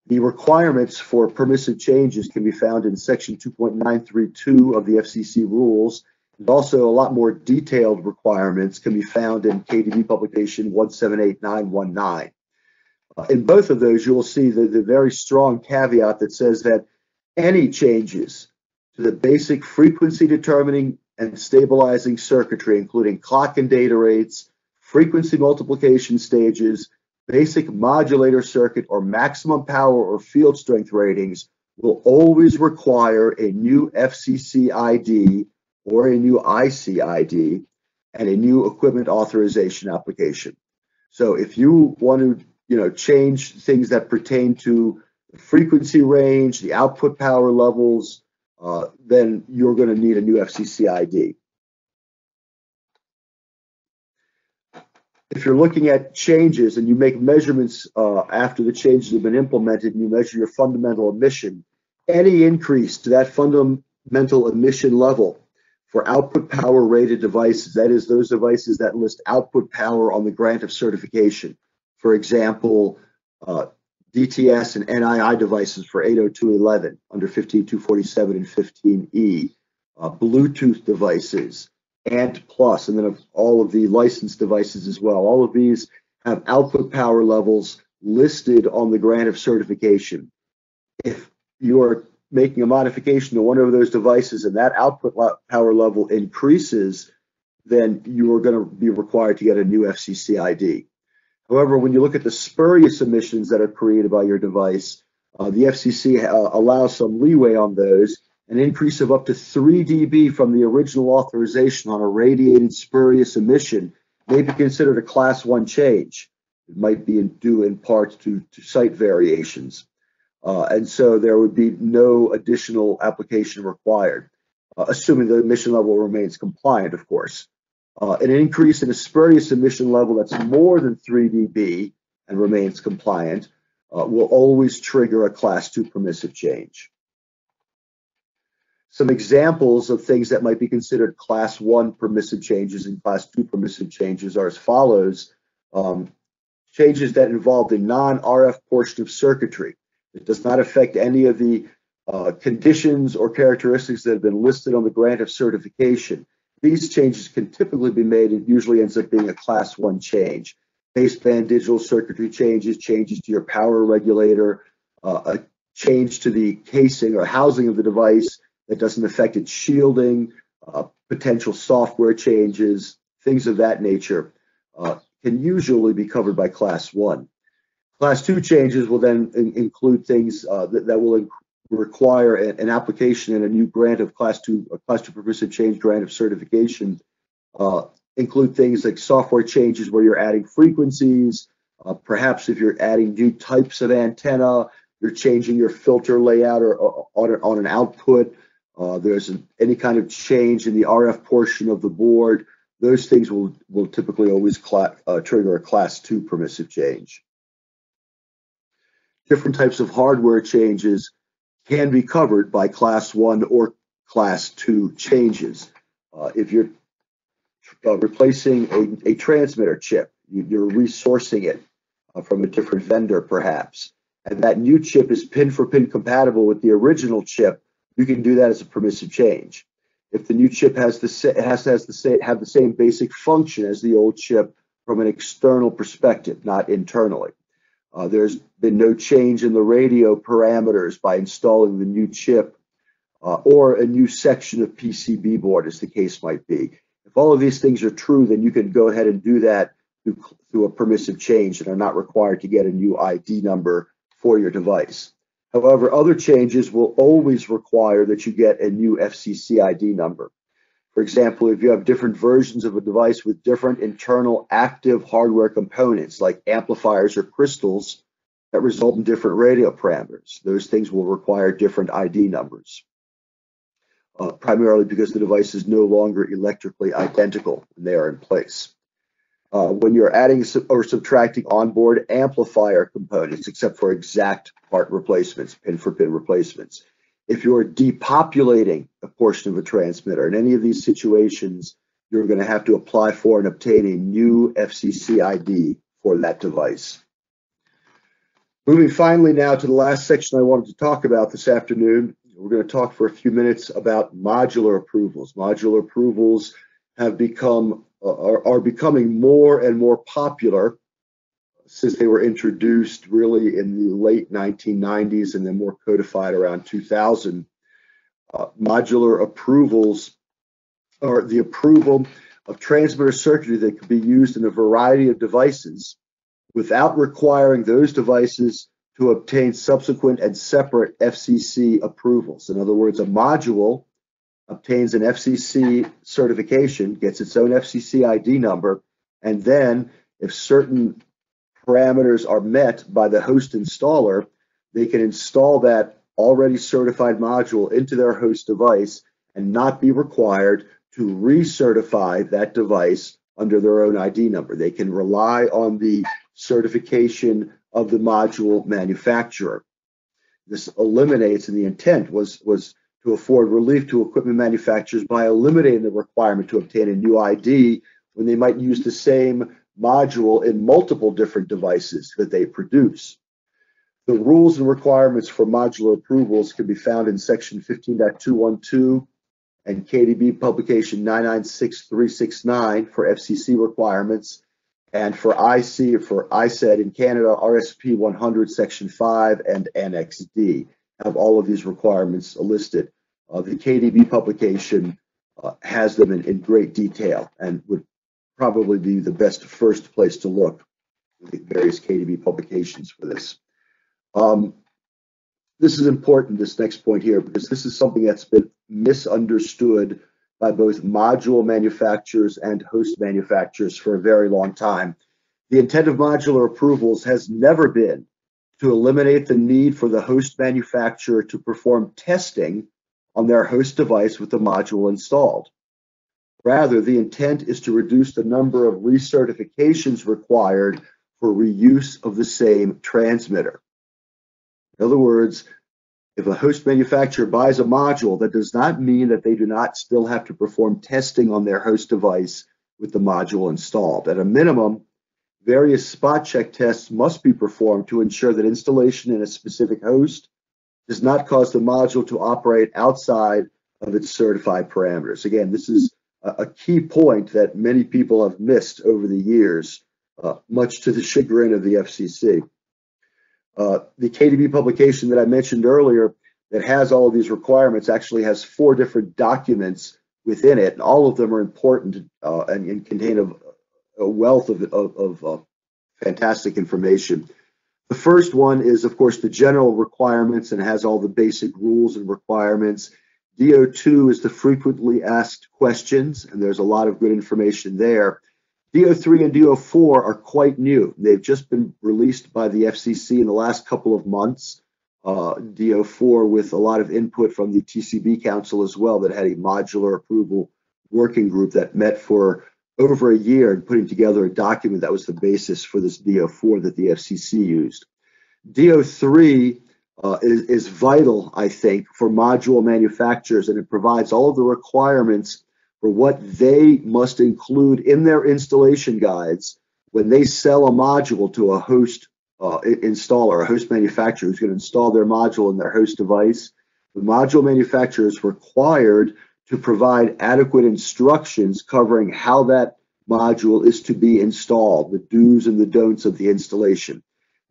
The requirements for permissive changes can be found in section 2.932 of the FCC rules. And also a lot more detailed requirements can be found in KDB publication 178919. Uh, in both of those, you will see the, the very strong caveat that says that any changes to the basic frequency determining and stabilizing circuitry, including clock and data rates, frequency multiplication stages, basic modulator circuit, or maximum power or field strength ratings, will always require a new FCC ID or a new IC ID and a new equipment authorization application. So if you want to, you know, change things that pertain to frequency range, the output power levels, uh, then you're going to need a new FCC ID. If you're looking at changes and you make measurements uh, after the changes have been implemented and you measure your fundamental emission, any increase to that fundamental emission level for output power rated devices, that is, those devices that list output power on the grant of certification. For example, uh, DTS and NII devices for 802.11 under 15247 and 15E, uh, Bluetooth devices, and Plus, and then all of the licensed devices as well. All of these have output power levels listed on the grant of certification. If you are making a modification to one of those devices and that output power level increases, then you are going to be required to get a new FCC ID. However, when you look at the spurious emissions that are created by your device, uh, the FCC uh, allows some leeway on those. An increase of up to 3 dB from the original authorization on a radiated spurious emission may be considered a class one change. It might be in, due in part to, to site variations. Uh, and so there would be no additional application required, uh, assuming the emission level remains compliant, of course. Uh, an increase in a spurious emission level that's more than 3 dB and remains compliant uh, will always trigger a class 2 permissive change. Some examples of things that might be considered class 1 permissive changes and class 2 permissive changes are as follows. Um, changes that involve the non-RF portion of circuitry. It does not affect any of the uh, conditions or characteristics that have been listed on the grant of certification. These changes can typically be made. It usually ends up being a class one change. Baseband digital circuitry changes, changes to your power regulator, uh, a change to the casing or housing of the device that doesn't affect its shielding, uh, potential software changes, things of that nature uh, can usually be covered by class one. Class two changes will then in- include things uh, that, that, will require a, an application and a new grant of class two, a class two permissive change grant of certification uh, include things like software changes where you're adding frequencies, uh, perhaps if you're adding new types of antenna, you're changing your filter layout or, or on, on, an output. Uh, there's an, any kind of change in the RF portion of the board. Those things will will typically always uh, trigger a class two permissive change. Different types of hardware changes can be covered by class one or class two changes. Uh, if you're uh, replacing a, a, transmitter chip, you, are resourcing it uh, from a different vendor perhaps, and that new chip is pin for pin compatible with the original chip, you can do that as a permissive change. If the new chip has the it has to has the same have the same basic function as the old chip from an external perspective, not internally. Uh, there's been no change in the radio parameters by installing the new chip uh, or a new section of PCB board, as the case might be. If all of these things are true, then you can go ahead and do that through, through a permissive change and are not required to get a new ID number for your device. However, other changes will always require that you get a new FCC ID number. For example, if you have different versions of a device with different internal active hardware components like amplifiers or crystals that result in different radio parameters, those things will require different ID numbers, uh, primarily because the device is no longer electrically identical when they are in place. Uh, when you're adding or subtracting onboard amplifier components, except for exact part replacements, pin for pin replacements, if you're depopulating a portion of a transmitter. In any of these situations, you're going to have to apply for and obtain a new FCC ID for that device. Moving finally now to the last section I wanted to talk about this afternoon, we're going to talk for a few minutes about modular approvals. Modular approvals have become are, are becoming more and more popular since they were introduced really in the late 1990s and then more codified around 2000. Uh, modular approvals are the approval of transmitter circuitry that can be used in a variety of devices without requiring those devices to obtain subsequent and separate FCC approvals. In other words, a module obtains an FCC certification, gets its own FCC ID number, and then if certain parameters are met by the host installer, they can install that already certified module into their host device and not be required to recertify that device under their own ID number. They can rely on the certification of the module manufacturer. This eliminates, and the intent was, was to afford relief to equipment manufacturers by eliminating the requirement to obtain a new ID when they might use the same module in multiple different devices that they produce. The rules and requirements for modular approvals can be found in section 15.212 and KDB publication 996369 for FCC requirements and for IC for ISED in Canada RSP 100 section 5 and Annex D have all of these requirements listed. Uh, the KDB publication uh, has them in, in great detail and would probably be the best first place to look the various KDB publications for this. Um, this is important, this next point here, because this is something that's been misunderstood by both module manufacturers and host manufacturers for a very long time. The intent of modular approvals has never been to eliminate the need for the host manufacturer to perform testing on their host device with the module installed. Rather, the intent is to reduce the number of recertifications required for reuse of the same transmitter. In other words, if a host manufacturer buys a module, that does not mean that they do not still have to perform testing on their host device with the module installed. At a minimum, various spot check tests must be performed to ensure that installation in a specific host does not cause the module to operate outside of its certified parameters. Again, this is a key point that many people have missed over the years, uh, much to the chagrin of the FCC. Uh, the KDB publication that I mentioned earlier that has all of these requirements actually has four different documents within it, and all of them are important uh, and, and, contain a, a wealth of, of, of uh, fantastic information. The first one is, of course, the general requirements and has all the basic rules and requirements. D02 is the frequently asked questions, and there's a lot of good information there. D03 and D04 are quite new. They've just been released by the FCC in the last couple of months. Uh, D04 with a lot of input from the TCB Council as well, that had a modular approval working group that met for over a year and putting together a document that was the basis for this D04 that the FCC used. D03 uh, is, is vital, I think, for module manufacturers, and it provides all of the requirements for what they must include in their installation guides when they sell a module to a host uh, installer, a host manufacturer who's going to install their module in their host device. The module manufacturer is required to provide adequate instructions covering how that module is to be installed, the do's and the don'ts of the installation.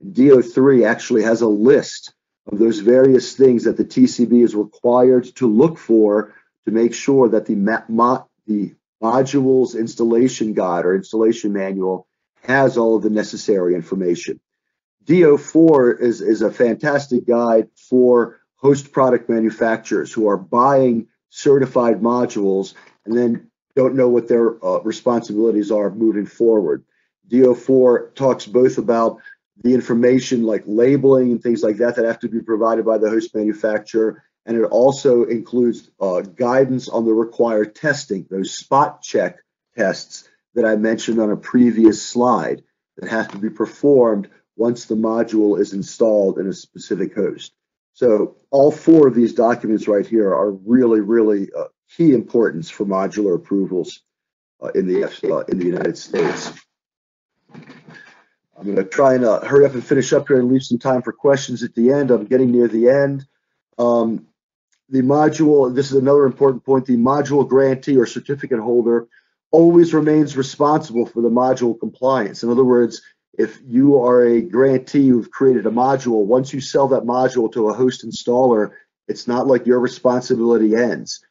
And D03 actually has a list of those various things that the TCB is required to look for to make sure that the, mo the module's installation guide or installation manual has all of the necessary information. D04 is, is a fantastic guide for host product manufacturers who are buying certified modules and then don't know what their uh, responsibilities are moving forward. D04 talks both about the information like labeling and things like that that have to be provided by the host manufacturer and it also includes uh, guidance on the required testing, those spot check tests that I mentioned on a previous slide that have to be performed once the module is installed in a specific host. So all four of these documents right here are really, really uh, key importance for modular approvals uh, in the uh, in the United States. I'm going to try and uh, hurry up and finish up here and leave some time for questions at the end. I'm getting near the end. Um, the module, this is another important point, the module grantee or certificate holder always remains responsible for the module compliance. In other words, if you are a grantee who've created a module, once you sell that module to a host installer, it's not like your responsibility ends.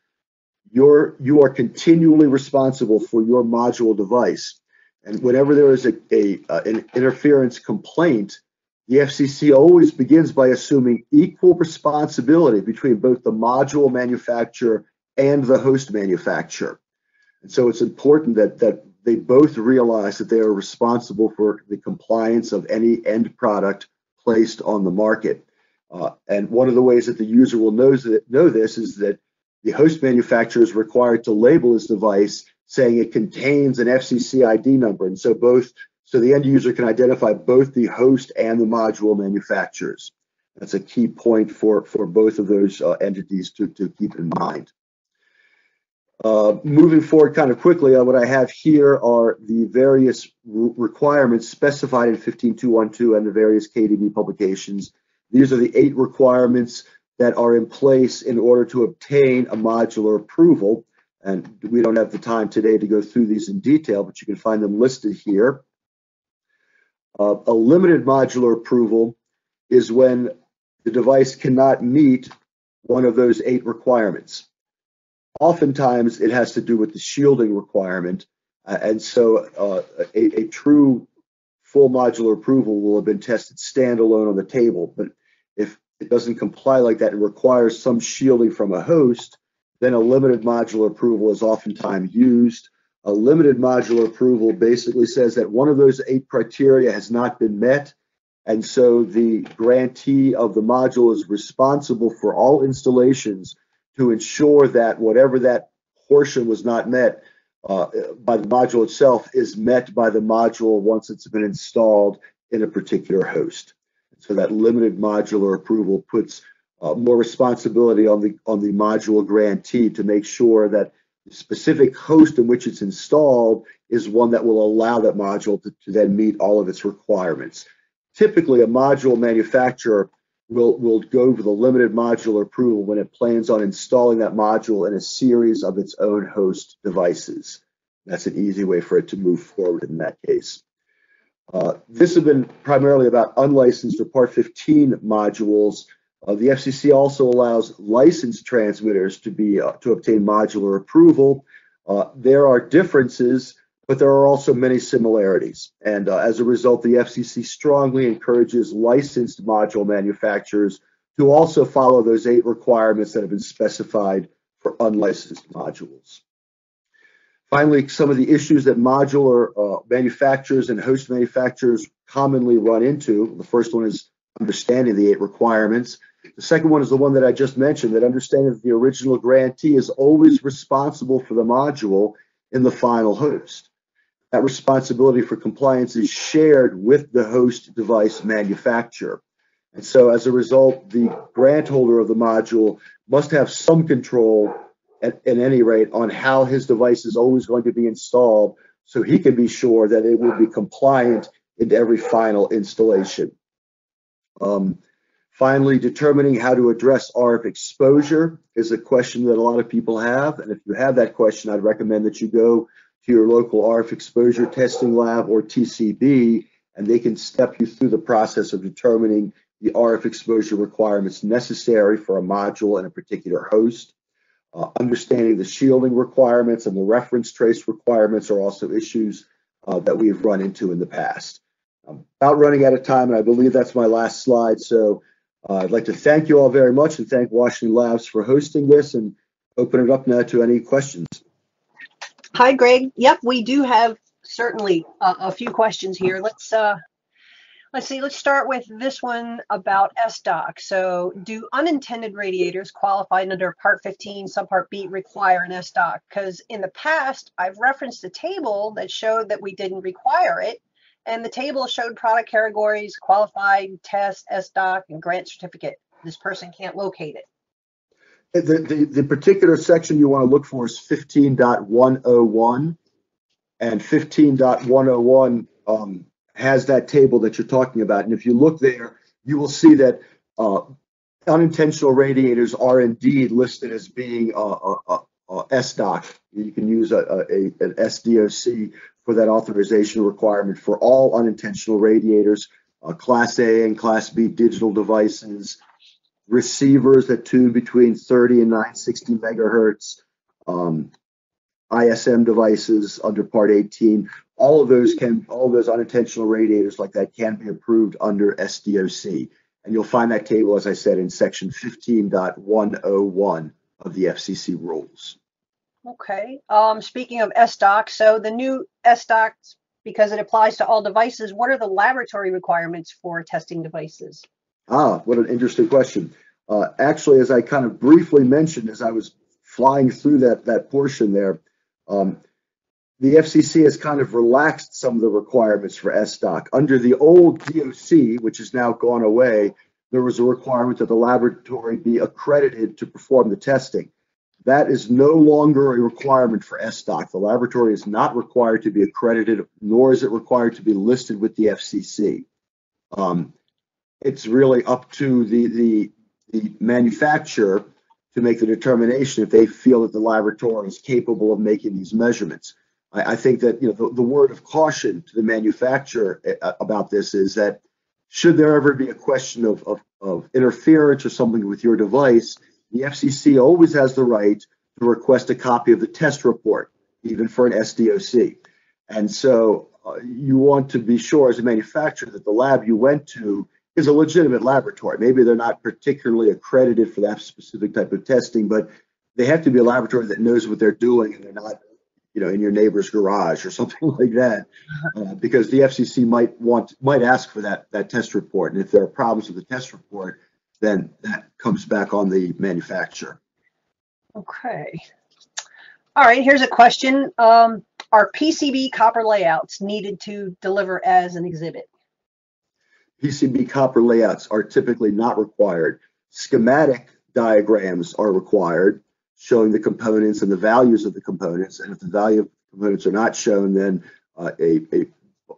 You're, you are continually responsible for your module device. And whenever there is a, a uh, an interference complaint, the FCC always begins by assuming equal responsibility between both the module manufacturer and the host manufacturer. And so it's important that that they both realize that they are responsible for the compliance of any end product placed on the market. Uh, and one of the ways that the user will knows that, know this is that the host manufacturer is required to label his device saying it contains an FCC ID number. And so both so the end user can identify both the host and the module manufacturers. That's a key point for, for both of those uh, entities to, to keep in mind. Uh, moving forward kind of quickly, uh, what I have here are the various requirements specified in 15212 and the various KDB publications. These are the eight requirements that are in place in order to obtain a modular approval. And we don't have the time today to go through these in detail, but you can find them listed here. Uh, a limited modular approval is when the device cannot meet one of those eight requirements. Oftentimes, it has to do with the shielding requirement. Uh, and so uh, a, a, true full modular approval will have been tested standalone on the table. But if it doesn't comply like that it requires some shielding from a host, then a limited modular approval is oftentimes used. A limited modular approval basically says that one of those eight criteria has not been met. And so the grantee of the module is responsible for all installations to ensure that whatever that portion was not met uh, by the module itself is met by the module once it's been installed in a particular host. So that limited modular approval puts uh, more responsibility on the on the module grantee to make sure that the specific host in which it's installed is one that will allow that module to, to then meet all of its requirements. Typically, a module manufacturer will will go for the limited modular approval when it plans on installing that module in a series of its own host devices. That's an easy way for it to move forward in that case. Uh, this has been primarily about unlicensed or Part 15 modules. Uh, the FCC also allows licensed transmitters to be uh, to obtain modular approval. Uh, there are differences but there are also many similarities. And uh, as a result, the FCC strongly encourages licensed module manufacturers to also follow those eight requirements that have been specified for unlicensed modules. Finally, some of the issues that modular uh, manufacturers and host manufacturers commonly run into. The first one is understanding the eight requirements. The second one is the one that I just mentioned, that understanding that the original grantee is always responsible for the module in the final host that responsibility for compliance is shared with the host device manufacturer. And so as a result, the grant holder of the module must have some control at, at any rate on how his device is always going to be installed so he can be sure that it will be compliant in every final installation. Um, finally, determining how to address RF exposure is a question that a lot of people have. And if you have that question, I'd recommend that you go to your local RF exposure testing lab or TCB, and they can step you through the process of determining the RF exposure requirements necessary for a module and a particular host. Uh, understanding the shielding requirements and the reference trace requirements are also issues uh, that we've run into in the past. I'm about running out of time, and I believe that's my last slide. So uh, I'd like to thank you all very much and thank Washington Labs for hosting this and open it up now to any questions. Hi, Greg. Yep, we do have certainly a, few questions here. Let's uh, let's see. Let's start with this one about SDOC. So, do unintended radiators qualified under Part 15, Subpart B require an SDOC? Because in the past, I've referenced a table that showed that we didn't require it, and the table showed product categories, qualified, test, SDOC, and grant certificate. this person can't locate it. The, the, the particular section you want to look for is 15.101. And 15.101 um, has that table that you're talking about. And if you look there, you will see that uh, unintentional radiators are indeed listed as being a, a, a, a SDOC. You can use a, a, an SDOC for that authorization requirement for all unintentional radiators, uh, Class A and Class B digital devices, receivers that tune between 30 and 960 megahertz, um, ISM devices under Part 18. All of those can, all of those unintentional radiators like that can be approved under SDOC. And you'll find that table, as I said, in section 15.101 of the FCC rules. Okay. Um, speaking of SDOC, so the new SDOC, because it applies to all devices, what are the laboratory requirements for testing devices? Ah, what an interesting question. Uh, actually, as I kind of briefly mentioned as I was flying through that that portion there, um, the FCC has kind of relaxed some of the requirements for SDOC. Under the old DOC, which has now gone away, there was a requirement that the laboratory be accredited to perform the testing. That is no longer a requirement for SDOC. The laboratory is not required to be accredited, nor is it required to be listed with the FCC. Um, it's really up to the, the, the manufacturer to make the determination if they feel that the laboratory is capable of making these measurements. I, I think that you know the, the, word of caution to the manufacturer uh, about this is that should there ever be a question of, of, of interference or something with your device, the FCC always has the right to request a copy of the test report, even for an SDOC. And so uh, you want to be sure as a manufacturer that the lab you went to is a legitimate laboratory. Maybe they're not particularly accredited for that specific type of testing, but they have to be a laboratory that knows what they're doing and they're not you know, in your neighbor's garage or something like that, uh, because the FCC might want might ask for that that test report, and if there are problems with the test report, then that comes back on the manufacturer. Okay. All right. Here's a question: um, Are PCB copper layouts needed to deliver as an exhibit? PCB copper layouts are typically not required. Schematic diagrams are required showing the components and the values of the components. And if the value of components are not shown, then uh, a, a,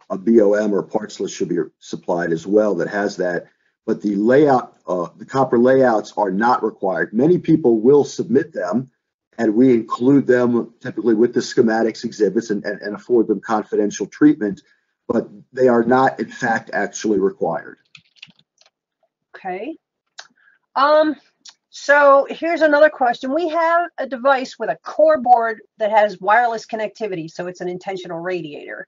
a BOM or parts list should be supplied as well that has that. But the layout, uh, the copper layouts are not required. Many people will submit them, and we include them typically with the schematics exhibits and, and, and afford them confidential treatment, but they are not, in fact, actually required. Okay. Um, so here's another question. We have a device with a core board that has wireless connectivity, so it's an intentional radiator.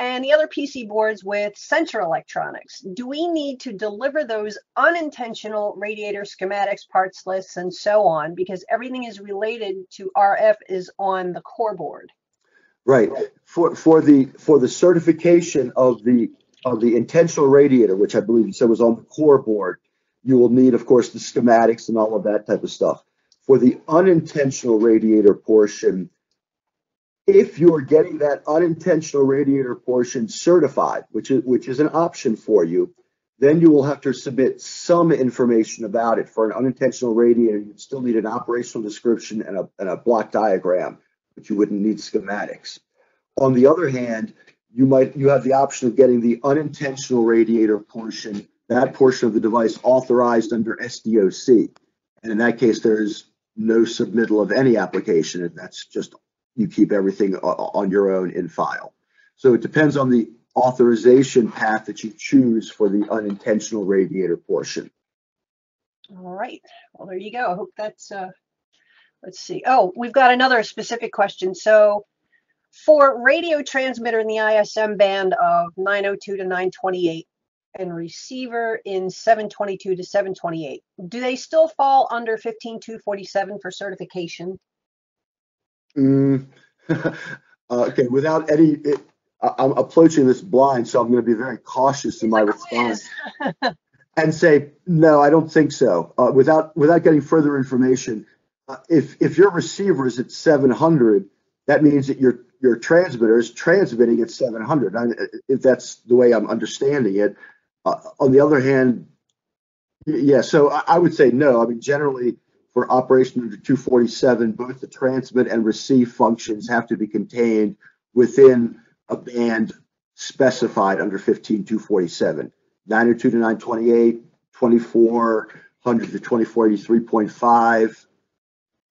And the other PC boards with sensor electronics. Do we need to deliver those unintentional radiator schematics, parts lists, and so on? Because everything is related to RF is on the core board. Right. For for the for the certification of the of the intentional radiator, which I believe you said was on the core board, you will need, of course, the schematics and all of that type of stuff. For the unintentional radiator portion, if you're getting that unintentional radiator portion certified, which is which is an option for you, then you will have to submit some information about it. For an unintentional radiator, you'd still need an operational description and a, and a block diagram, but you wouldn't need schematics. On the other hand, you might you have the option of getting the unintentional radiator portion that portion of the device authorized under SDOC. And in that case, there's no submittal of any application. And that's just you keep everything on your own in file. So it depends on the authorization path that you choose for the unintentional radiator portion. All right. Well, there you go. I hope that's, uh, let's see. Oh, we've got another specific question. So for radio transmitter in the ISM band of 902 to 928, and receiver in 722 to 728. Do they still fall under 15247 for certification? Mm, okay, without any, it, I'm approaching this blind, so I'm going to be very cautious in my response and say no, I don't think so. Uh, without without getting further information, uh, if if your receiver is at 700, that means that your your transmitter is transmitting at 700. I, if that's the way I'm understanding it, uh, on the other hand, Yeah, so I, I would say no. I mean, generally for operation under 247, both the transmit and receive functions have to be contained within a band specified under 15247. 902 to 928, 2400 to 2483.5,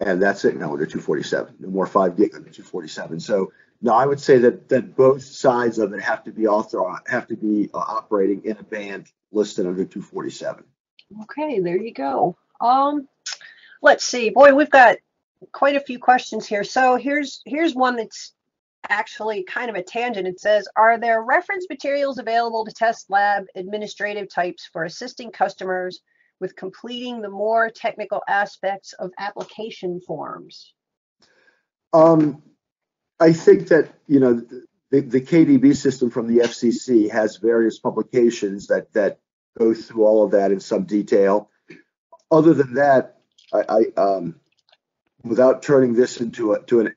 and that's it now under 247. No more 5 gig under 247. So no, I would say that that both sides of it have to be authorized, have to be uh, operating in a band listed under 247. Okay, there you go. Um, let's see. Boy, we've got quite a few questions here. So here's here's one that's actually kind of a tangent. It says, are there reference materials available to test lab administrative types for assisting customers with completing the more technical aspects of application forms? Um, I think that you know the, the KDB system from the FCC has various publications that that go through all of that in some detail. Other than that, I, I um, without turning this into a to an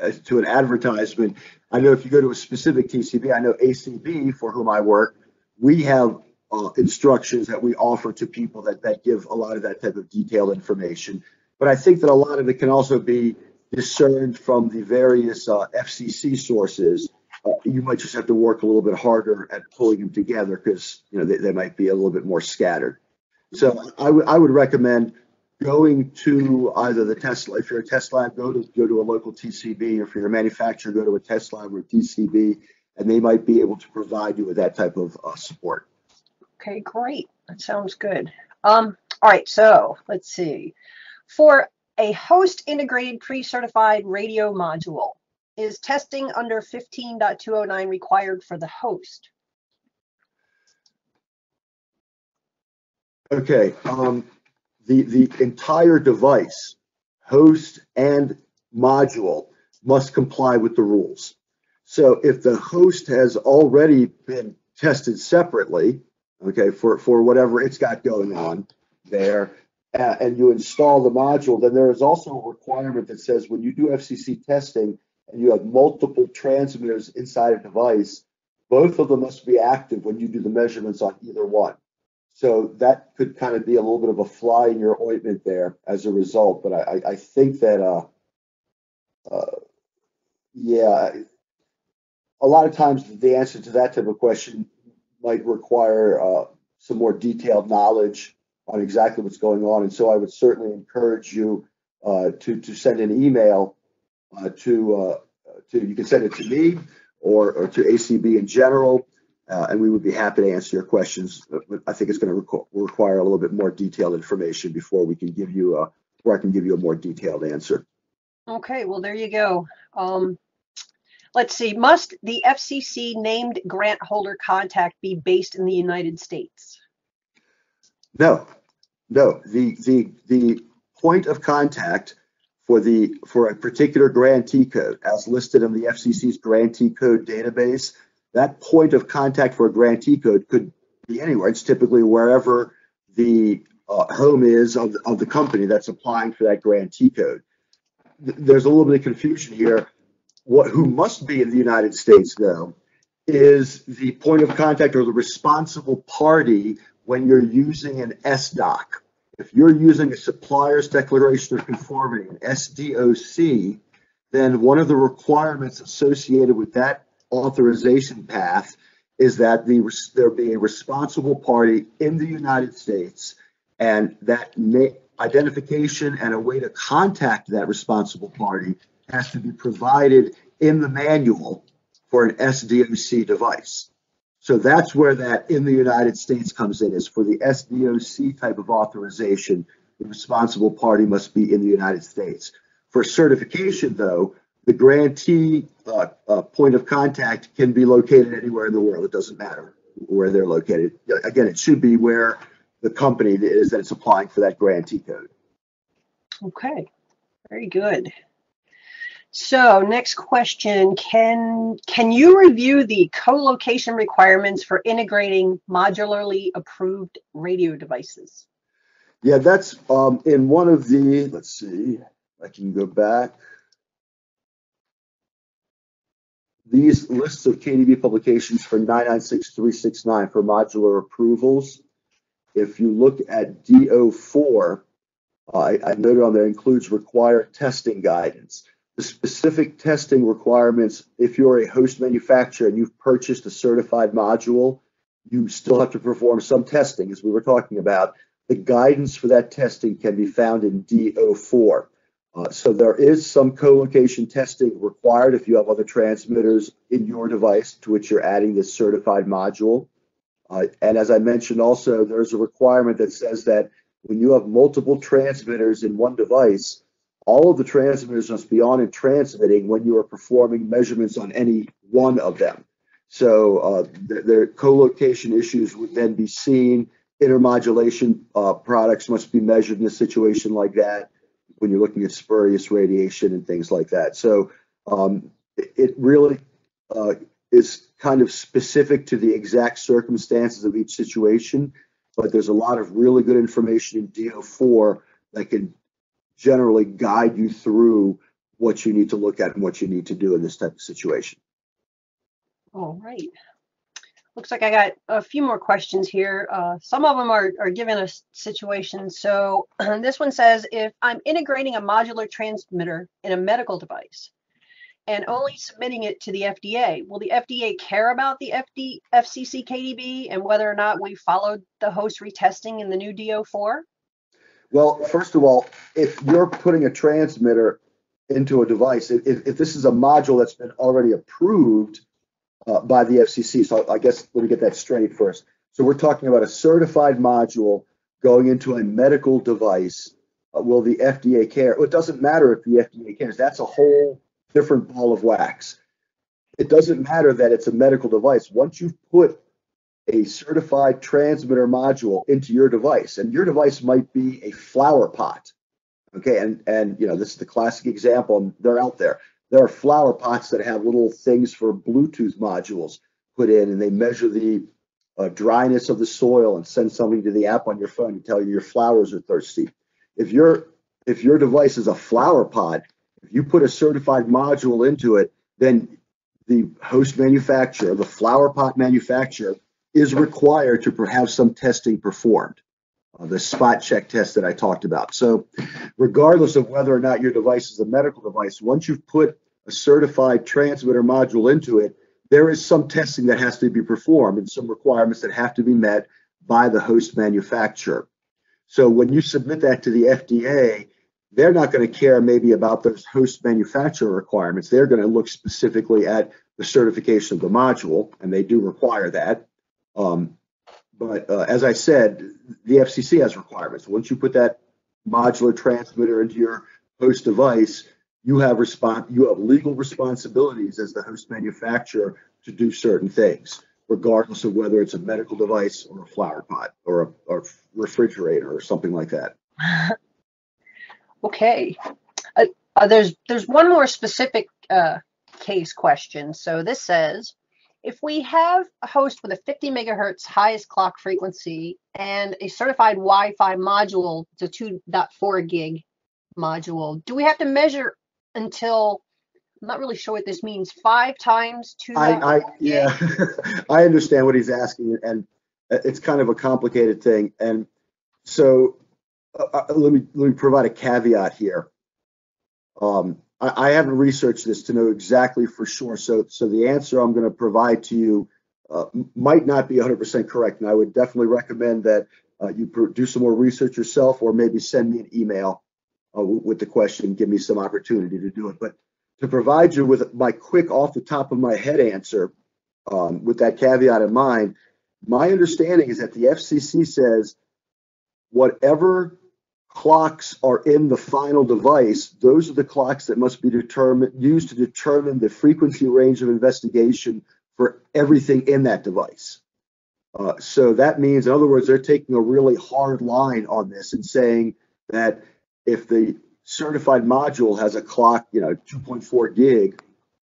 uh, to an advertisement, I know if you go to a specific TCB, I know ACB for whom I work, we have uh, instructions that we offer to people that that give a lot of that type of detailed information. But I think that a lot of it can also be discerned from the various uh, FCC sources. Uh, you might just have to work a little bit harder at pulling them together because you know they, they, might be a little bit more scattered. So I, I would recommend going to either the test lab. if you're a test lab, go to go to a local TCB, or if you're a manufacturer, go to a test lab or TCB, and they might be able to provide you with that type of uh, support. Okay, great. That sounds good. Um, all right, so let's see. For a host integrated pre-certified radio module, is testing under 15.209 required for the host? Okay, um, the, the entire device, host and module, must comply with the rules. So if the host has already been tested separately, okay, for, for whatever it's got going on there, uh, and you install the module, then there is also a requirement that says when you do FCC testing and you have multiple transmitters inside a device, both of them must be active when you do the measurements on either one. So that could kind of be a little bit of a fly in your ointment there as a result. But I, I think that, uh, uh, yeah, a lot of times the answer to that type of question might require uh, some more detailed knowledge on exactly what's going on. And so I would certainly encourage you uh, to to send an email uh, to uh, to you can send it to me or, or to ACB in general uh, and we would be happy to answer your questions. But I think it's going to requ- require a little bit more detailed information before we can give you a, where I can give you a more detailed answer. Okay, well, there you go. Um, let's see. Must the FCC named grant holder contact be based in the United States? No, no. The the the point of contact for the for a particular grantee code, as listed in the FCC's grantee code database, that point of contact for a grantee code could be anywhere. It's typically wherever the uh, home is of, of the company that's applying for that grantee code. There's a little bit of confusion here. What who must be in the United States though is the point of contact or the responsible party when you're using an SDOC. If you're using a supplier's declaration of conformity, an SDOC, then one of the requirements associated with that authorization path is that the, there be a responsible party in the United States and that may, identification and a way to contact that responsible party has to be provided in the manual for an SDOC device. So that's where that in the United States comes in is for the SDOC type of authorization, the responsible party must be in the United States. For certification, though, the grantee uh, uh, point of contact can be located anywhere in the world. It doesn't matter where they're located. Again, it should be where the company is that it's applying for that grantee code. Okay, very good. So next question, can can you review the co-location requirements for integrating modularly approved radio devices? Yeah, that's um, in one of the, let's see, I can go back. these lists of KDB publications for 996369 for modular approvals if you look at D04, uh, I, I noted on there includes required testing guidance. The specific testing requirements, if you're a host manufacturer and you've purchased a certified module, you still have to perform some testing, as we were talking about. The guidance for that testing can be found in D04. Uh, so there is some co-location testing required if you have other transmitters in your device to which you're adding this certified module. Uh, and as I mentioned also, there's a requirement that says that when you have multiple transmitters in one device, all of the transmitters must be on and transmitting when you are performing measurements on any one of them. So uh, the, co-location issues would then be seen. Intermodulation uh, products must be measured in a situation like that when you're looking at spurious radiation and things like that. So um, it really uh, is kind of specific to the exact circumstances of each situation, but there's a lot of really good information in D04 that can generally guide you through what you need to look at and what you need to do in this type of situation. All right. Looks like I got a few more questions here. Uh, some of them are, are given a situation. So this one says, if I'm integrating a modular transmitter in a medical device and only submitting it to the FDA, will the FDA care about the FD, FCC KDB and whether or not we followed the host retesting in the new D04? Well, first of all, if you're putting a transmitter into a device, if, if this is a module that's been already approved uh, by the FCC. So I guess let me get that straight first. So we're talking about a certified module going into a medical device. Uh, will the FDA care? Well, it doesn't matter if the FDA cares. That's a whole different ball of wax. It doesn't matter that it's a medical device. Once you've put a certified transmitter module into your device, and your device might be a flower pot. Okay, and and you know this is the classic example, and they're out there. There are flower pots that have little things for Bluetooth modules put in, and they measure the uh, dryness of the soil and send something to the app on your phone to tell you your flowers are thirsty. If your if your device is a flower pot, if you put a certified module into it, then the host manufacturer, the flower pot manufacturer, is required to have some testing performed uh, the spot check test that I talked about. So, regardless of whether or not your device is a medical device, once you've put a certified transmitter module into it, there is some testing that has to be performed and some requirements that have to be met by the host manufacturer. So, when you submit that to the FDA, they're not going to care maybe about those host manufacturer requirements. They're going to look specifically at the certification of the module, and they do require that. Um, but uh, as I said, the FCC has requirements. Once you put that modular transmitter into your host device, you have respons- you have legal responsibilities as the host manufacturer to do certain things, regardless of whether it's a medical device or a flower pot or a, or refrigerator or something like that. okay. Uh, uh, there's there's one more specific uh, case question. So this says if we have a host with a 50 megahertz highest clock frequency and a certified Wi-Fi module, it's a 2.4 gig module, do we have to measure until I'm not really sure what this means. Five times two. I, I yeah, I understand what he's asking, and it's kind of a complicated thing. And so, uh, uh let me let me provide a caveat here. Um, I, I haven't researched this to know exactly for sure. So, so the answer I'm going to provide to you uh, might not be 100% correct, and I would definitely recommend that uh, you do some more research yourself, or maybe send me an email uh, with the question, give me some opportunity to do it. But to provide you with my quick, off the top of my head answer, um, with that caveat in mind, my understanding is that the FCC says whatever clocks are in the final device, those are the clocks that must be determined used to determine the frequency range of investigation for everything in that device. Uh, so that means, in other words, they're taking a really hard line on this and saying that if the certified module has a clock, you know, 2.4 gig,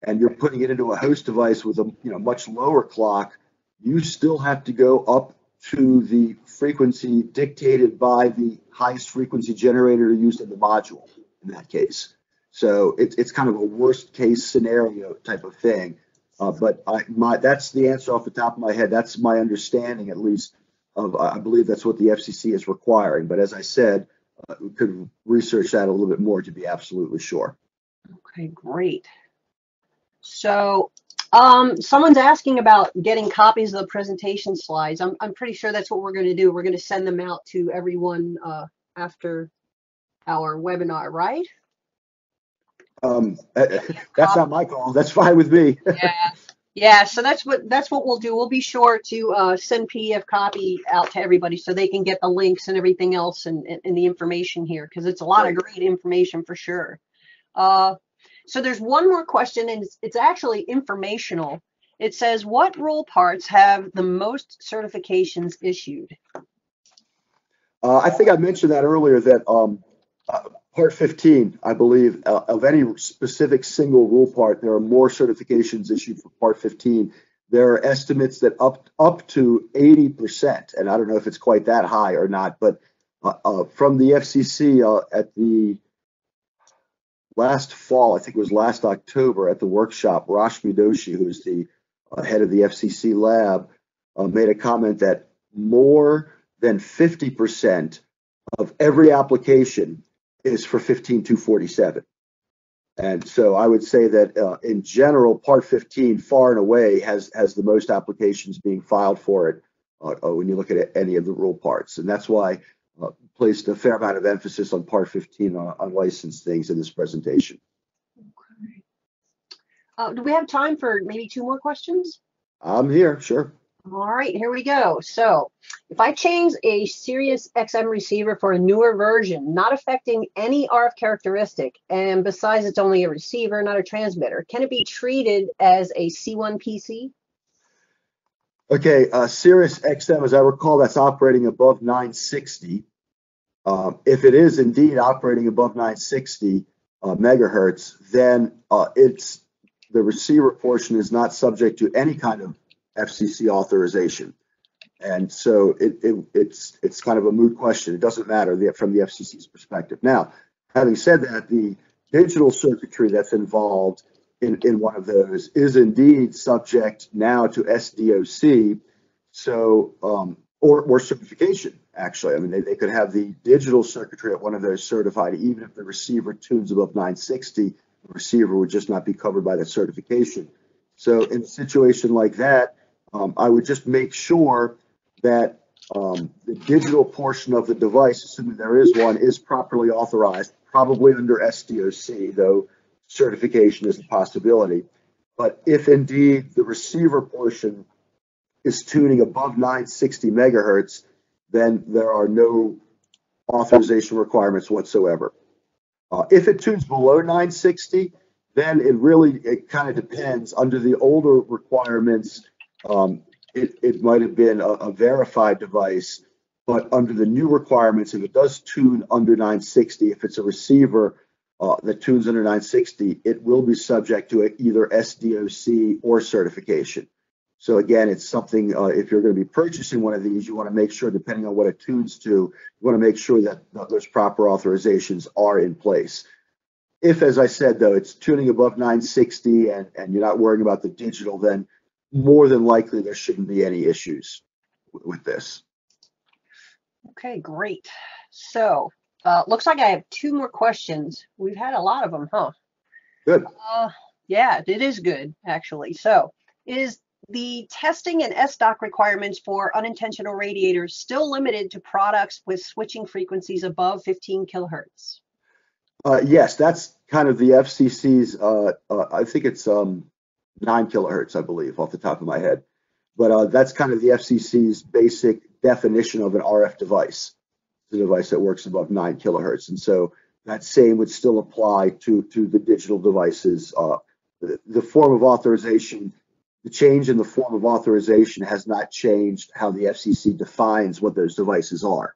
and you're putting it into a host device with a you know much lower clock, you still have to go up to the frequency dictated by the highest frequency generator used in the module in that case. So it's it's kind of a worst case scenario type of thing. Uh, but I, my that's the answer off the top of my head. That's my understanding, at least, of, I believe that's what the FCC is requiring. But as I said, uh, we could research that a little bit more to be absolutely sure. Okay, great. So, um, someone's asking about getting copies of the presentation slides. I'm, I'm pretty sure that's what we're going to do. We're going to send them out to everyone uh, after our webinar, right? Um, that's not my call. That's fine with me. Yeah. Yeah, so that's what that's what we'll do. We'll be sure to uh, send PDF copy out to everybody so they can get the links and everything else and, and, and the information here because it's a lot of great information for sure. Uh, so there's one more question and it's, it's actually informational. It says, what rule parts have the most certifications issued? Uh, I think I mentioned that earlier that um, uh, Part 15, I believe, uh, of any specific single rule part, there are more certifications issued for Part 15. There are estimates that up up to 80%, and I don't know if it's quite that high or not, but uh, uh, from the FCC uh, at the last fall, I think it was last October at the workshop, Rashmi Doshi, who's the uh, head of the FCC lab, uh, made a comment that more than 50% of every application is for 15247. And so I would say that uh, in general, Part 15 far and away has has the most applications being filed for it uh, when you look at any of the rule parts, and that's why placed a fair amount of emphasis on Part 15 on, on licensed things in this presentation. Okay. Uh, do we have time for maybe two more questions? I'm here, sure. All right, here we go. So if I change a Sirius XM receiver for a newer version, not affecting any RF characteristic, and besides it's only a receiver, not a transmitter, can it be treated as a C1 PC? Okay, uh, Sirius XM, as I recall, that's operating above 960. Um, if it is indeed operating above 960 uh, megahertz, then uh, it's the receiver portion is not subject to any kind of FCC authorization. And so it, it, it's it's kind of a moot question. It doesn't matter the, from the FCC's perspective. Now, having said that, the digital circuitry that's involved in, in one of those is indeed subject now to SDOC, so um, or or certification. Actually, I mean they, they could have the digital circuitry at one of those certified, even if the receiver tunes above 960, the receiver would just not be covered by that certification. So in a situation like that, um, I would just make sure that um, the digital portion of the device, assuming there is one, is properly authorized, probably under SDOC, though certification is a possibility. But if indeed the receiver portion is tuning above 960 megahertz, then there are no authorization requirements whatsoever. Uh, if it tunes below 960, then it really it kind of depends. Under the older requirements, um, it, it might have been a, a, verified device, but under the new requirements, if it does tune under 960, if it's a receiver uh, that tunes under 960, it will be subject to either SDOC or certification. So again, it's something, uh, if you're going to be purchasing one of these, you want to make sure, depending on what it tunes to, you want to make sure that those proper authorizations are in place. If, as I said, though, it's tuning above 960 and, and you're not worrying about the digital, then more than likely there shouldn't be any issues with this. Okay, great. So uh, looks like I have two more questions. We've had a lot of them, huh? Good. Uh, yeah, it is good actually. So is the testing and SDOC requirements for unintentional radiators still limited to products with switching frequencies above 15 kilohertz? Uh, yes, that's kind of the FCC's. Uh, uh, I think it's um, nine kilohertz, I believe, off the top of my head. But uh, that's kind of the FCC's basic definition of an RF device. A device that works above nine kilohertz, and so that same would still apply to to the digital devices. Uh, the, the form of authorization, the change in the form of authorization has not changed how the FCC defines what those devices are.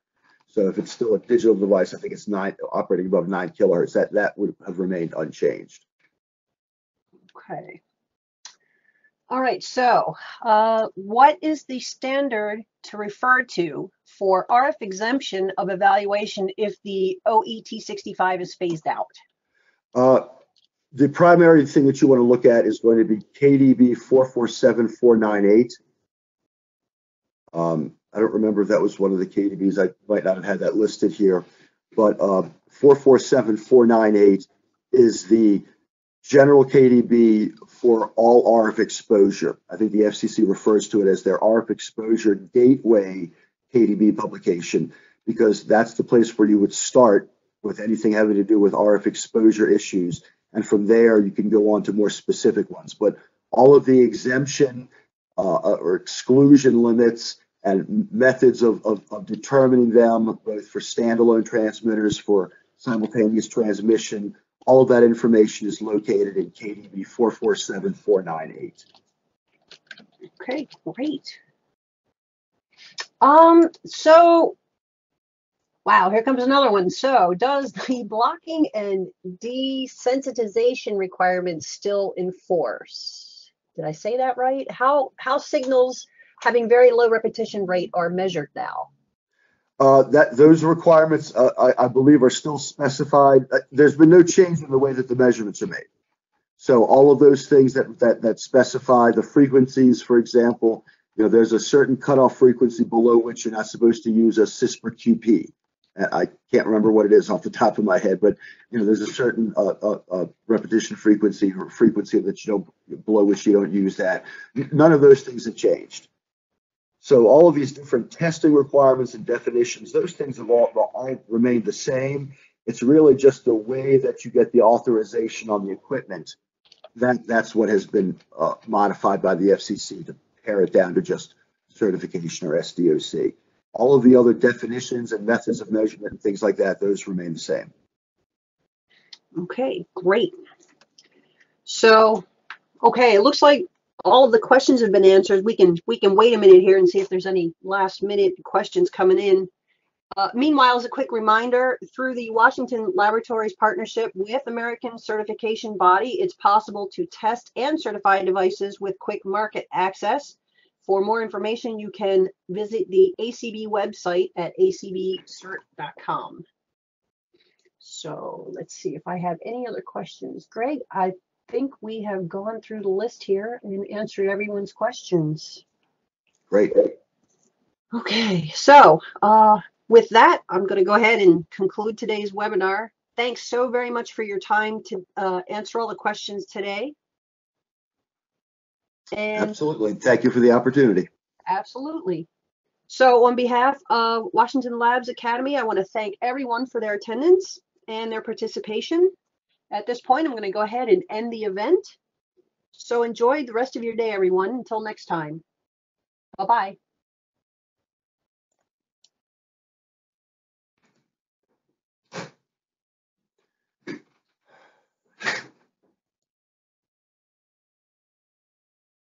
So if it's still a digital device, I think it's nine operating above nine kilohertz. That that would have remained unchanged. Okay. All right, so uh, what is the standard to refer to for RF exemption of evaluation if the OET65 is phased out? Uh, the primary thing that you want to look at is going to be KDB 447498. Um, I don't remember if that was one of the KDBs. I might not have had that listed here. But uh, 447498 is the general KDB for all RF exposure. I think the FCC refers to it as their RF exposure gateway KDB publication because that's the place where you would start with anything having to do with RF exposure issues. And from there, you can go on to more specific ones. But all of the exemption uh, or exclusion limits and methods of, of, of determining them, both for standalone transmitters, for simultaneous transmission, all of that information is located in KDB 447498. Okay, great. Um, so, wow, here comes another one. So, does the blocking and desensitization requirements still enforce? Did I say that right? How how signals having very low repetition rate are measured now? Uh, that those requirements, uh, I, I, believe, are still specified. Uh, there's been no change in the way that the measurements are made. So all of those things that that that specify the frequencies, for example, you know, there's a certain cutoff frequency below which you're not supposed to use a CISPR QP. I can't remember what it is off the top of my head, but you know, there's a certain uh, uh, uh, repetition frequency or frequency that you don't below which you don't use that. None of those things have changed. So all of these different testing requirements and definitions, those things have all, remained the same. It's really just the way that you get the authorization on the equipment. That that's what has been uh, modified by the FCC to pare it down to just certification or SDOC. All of the other definitions and methods of measurement and things like that, those remain the same. Okay, great. So, okay, it looks like all the questions have been answered. We can we can wait a minute here and see if there's any last minute questions coming in. Uh, meanwhile, as a quick reminder, through the Washington Laboratories partnership with American Certification Body, it's possible to test and certify devices with quick market access. For more information, you can visit the ACB website at acbcert.com. So let's see if I have any other questions. Greg, I think we have gone through the list here and answered everyone's questions. Great. Okay, so uh, with that, I'm going to go ahead and conclude today's webinar. Thanks so very much for your time to uh, answer all the questions today. And absolutely. Thank you for the opportunity. Absolutely. So on behalf of Washington Labs Academy, I want to thank everyone for their attendance and their participation. At this point, I'm going to go ahead and end the event. So enjoy the rest of your day, everyone. Until next time. Bye-bye.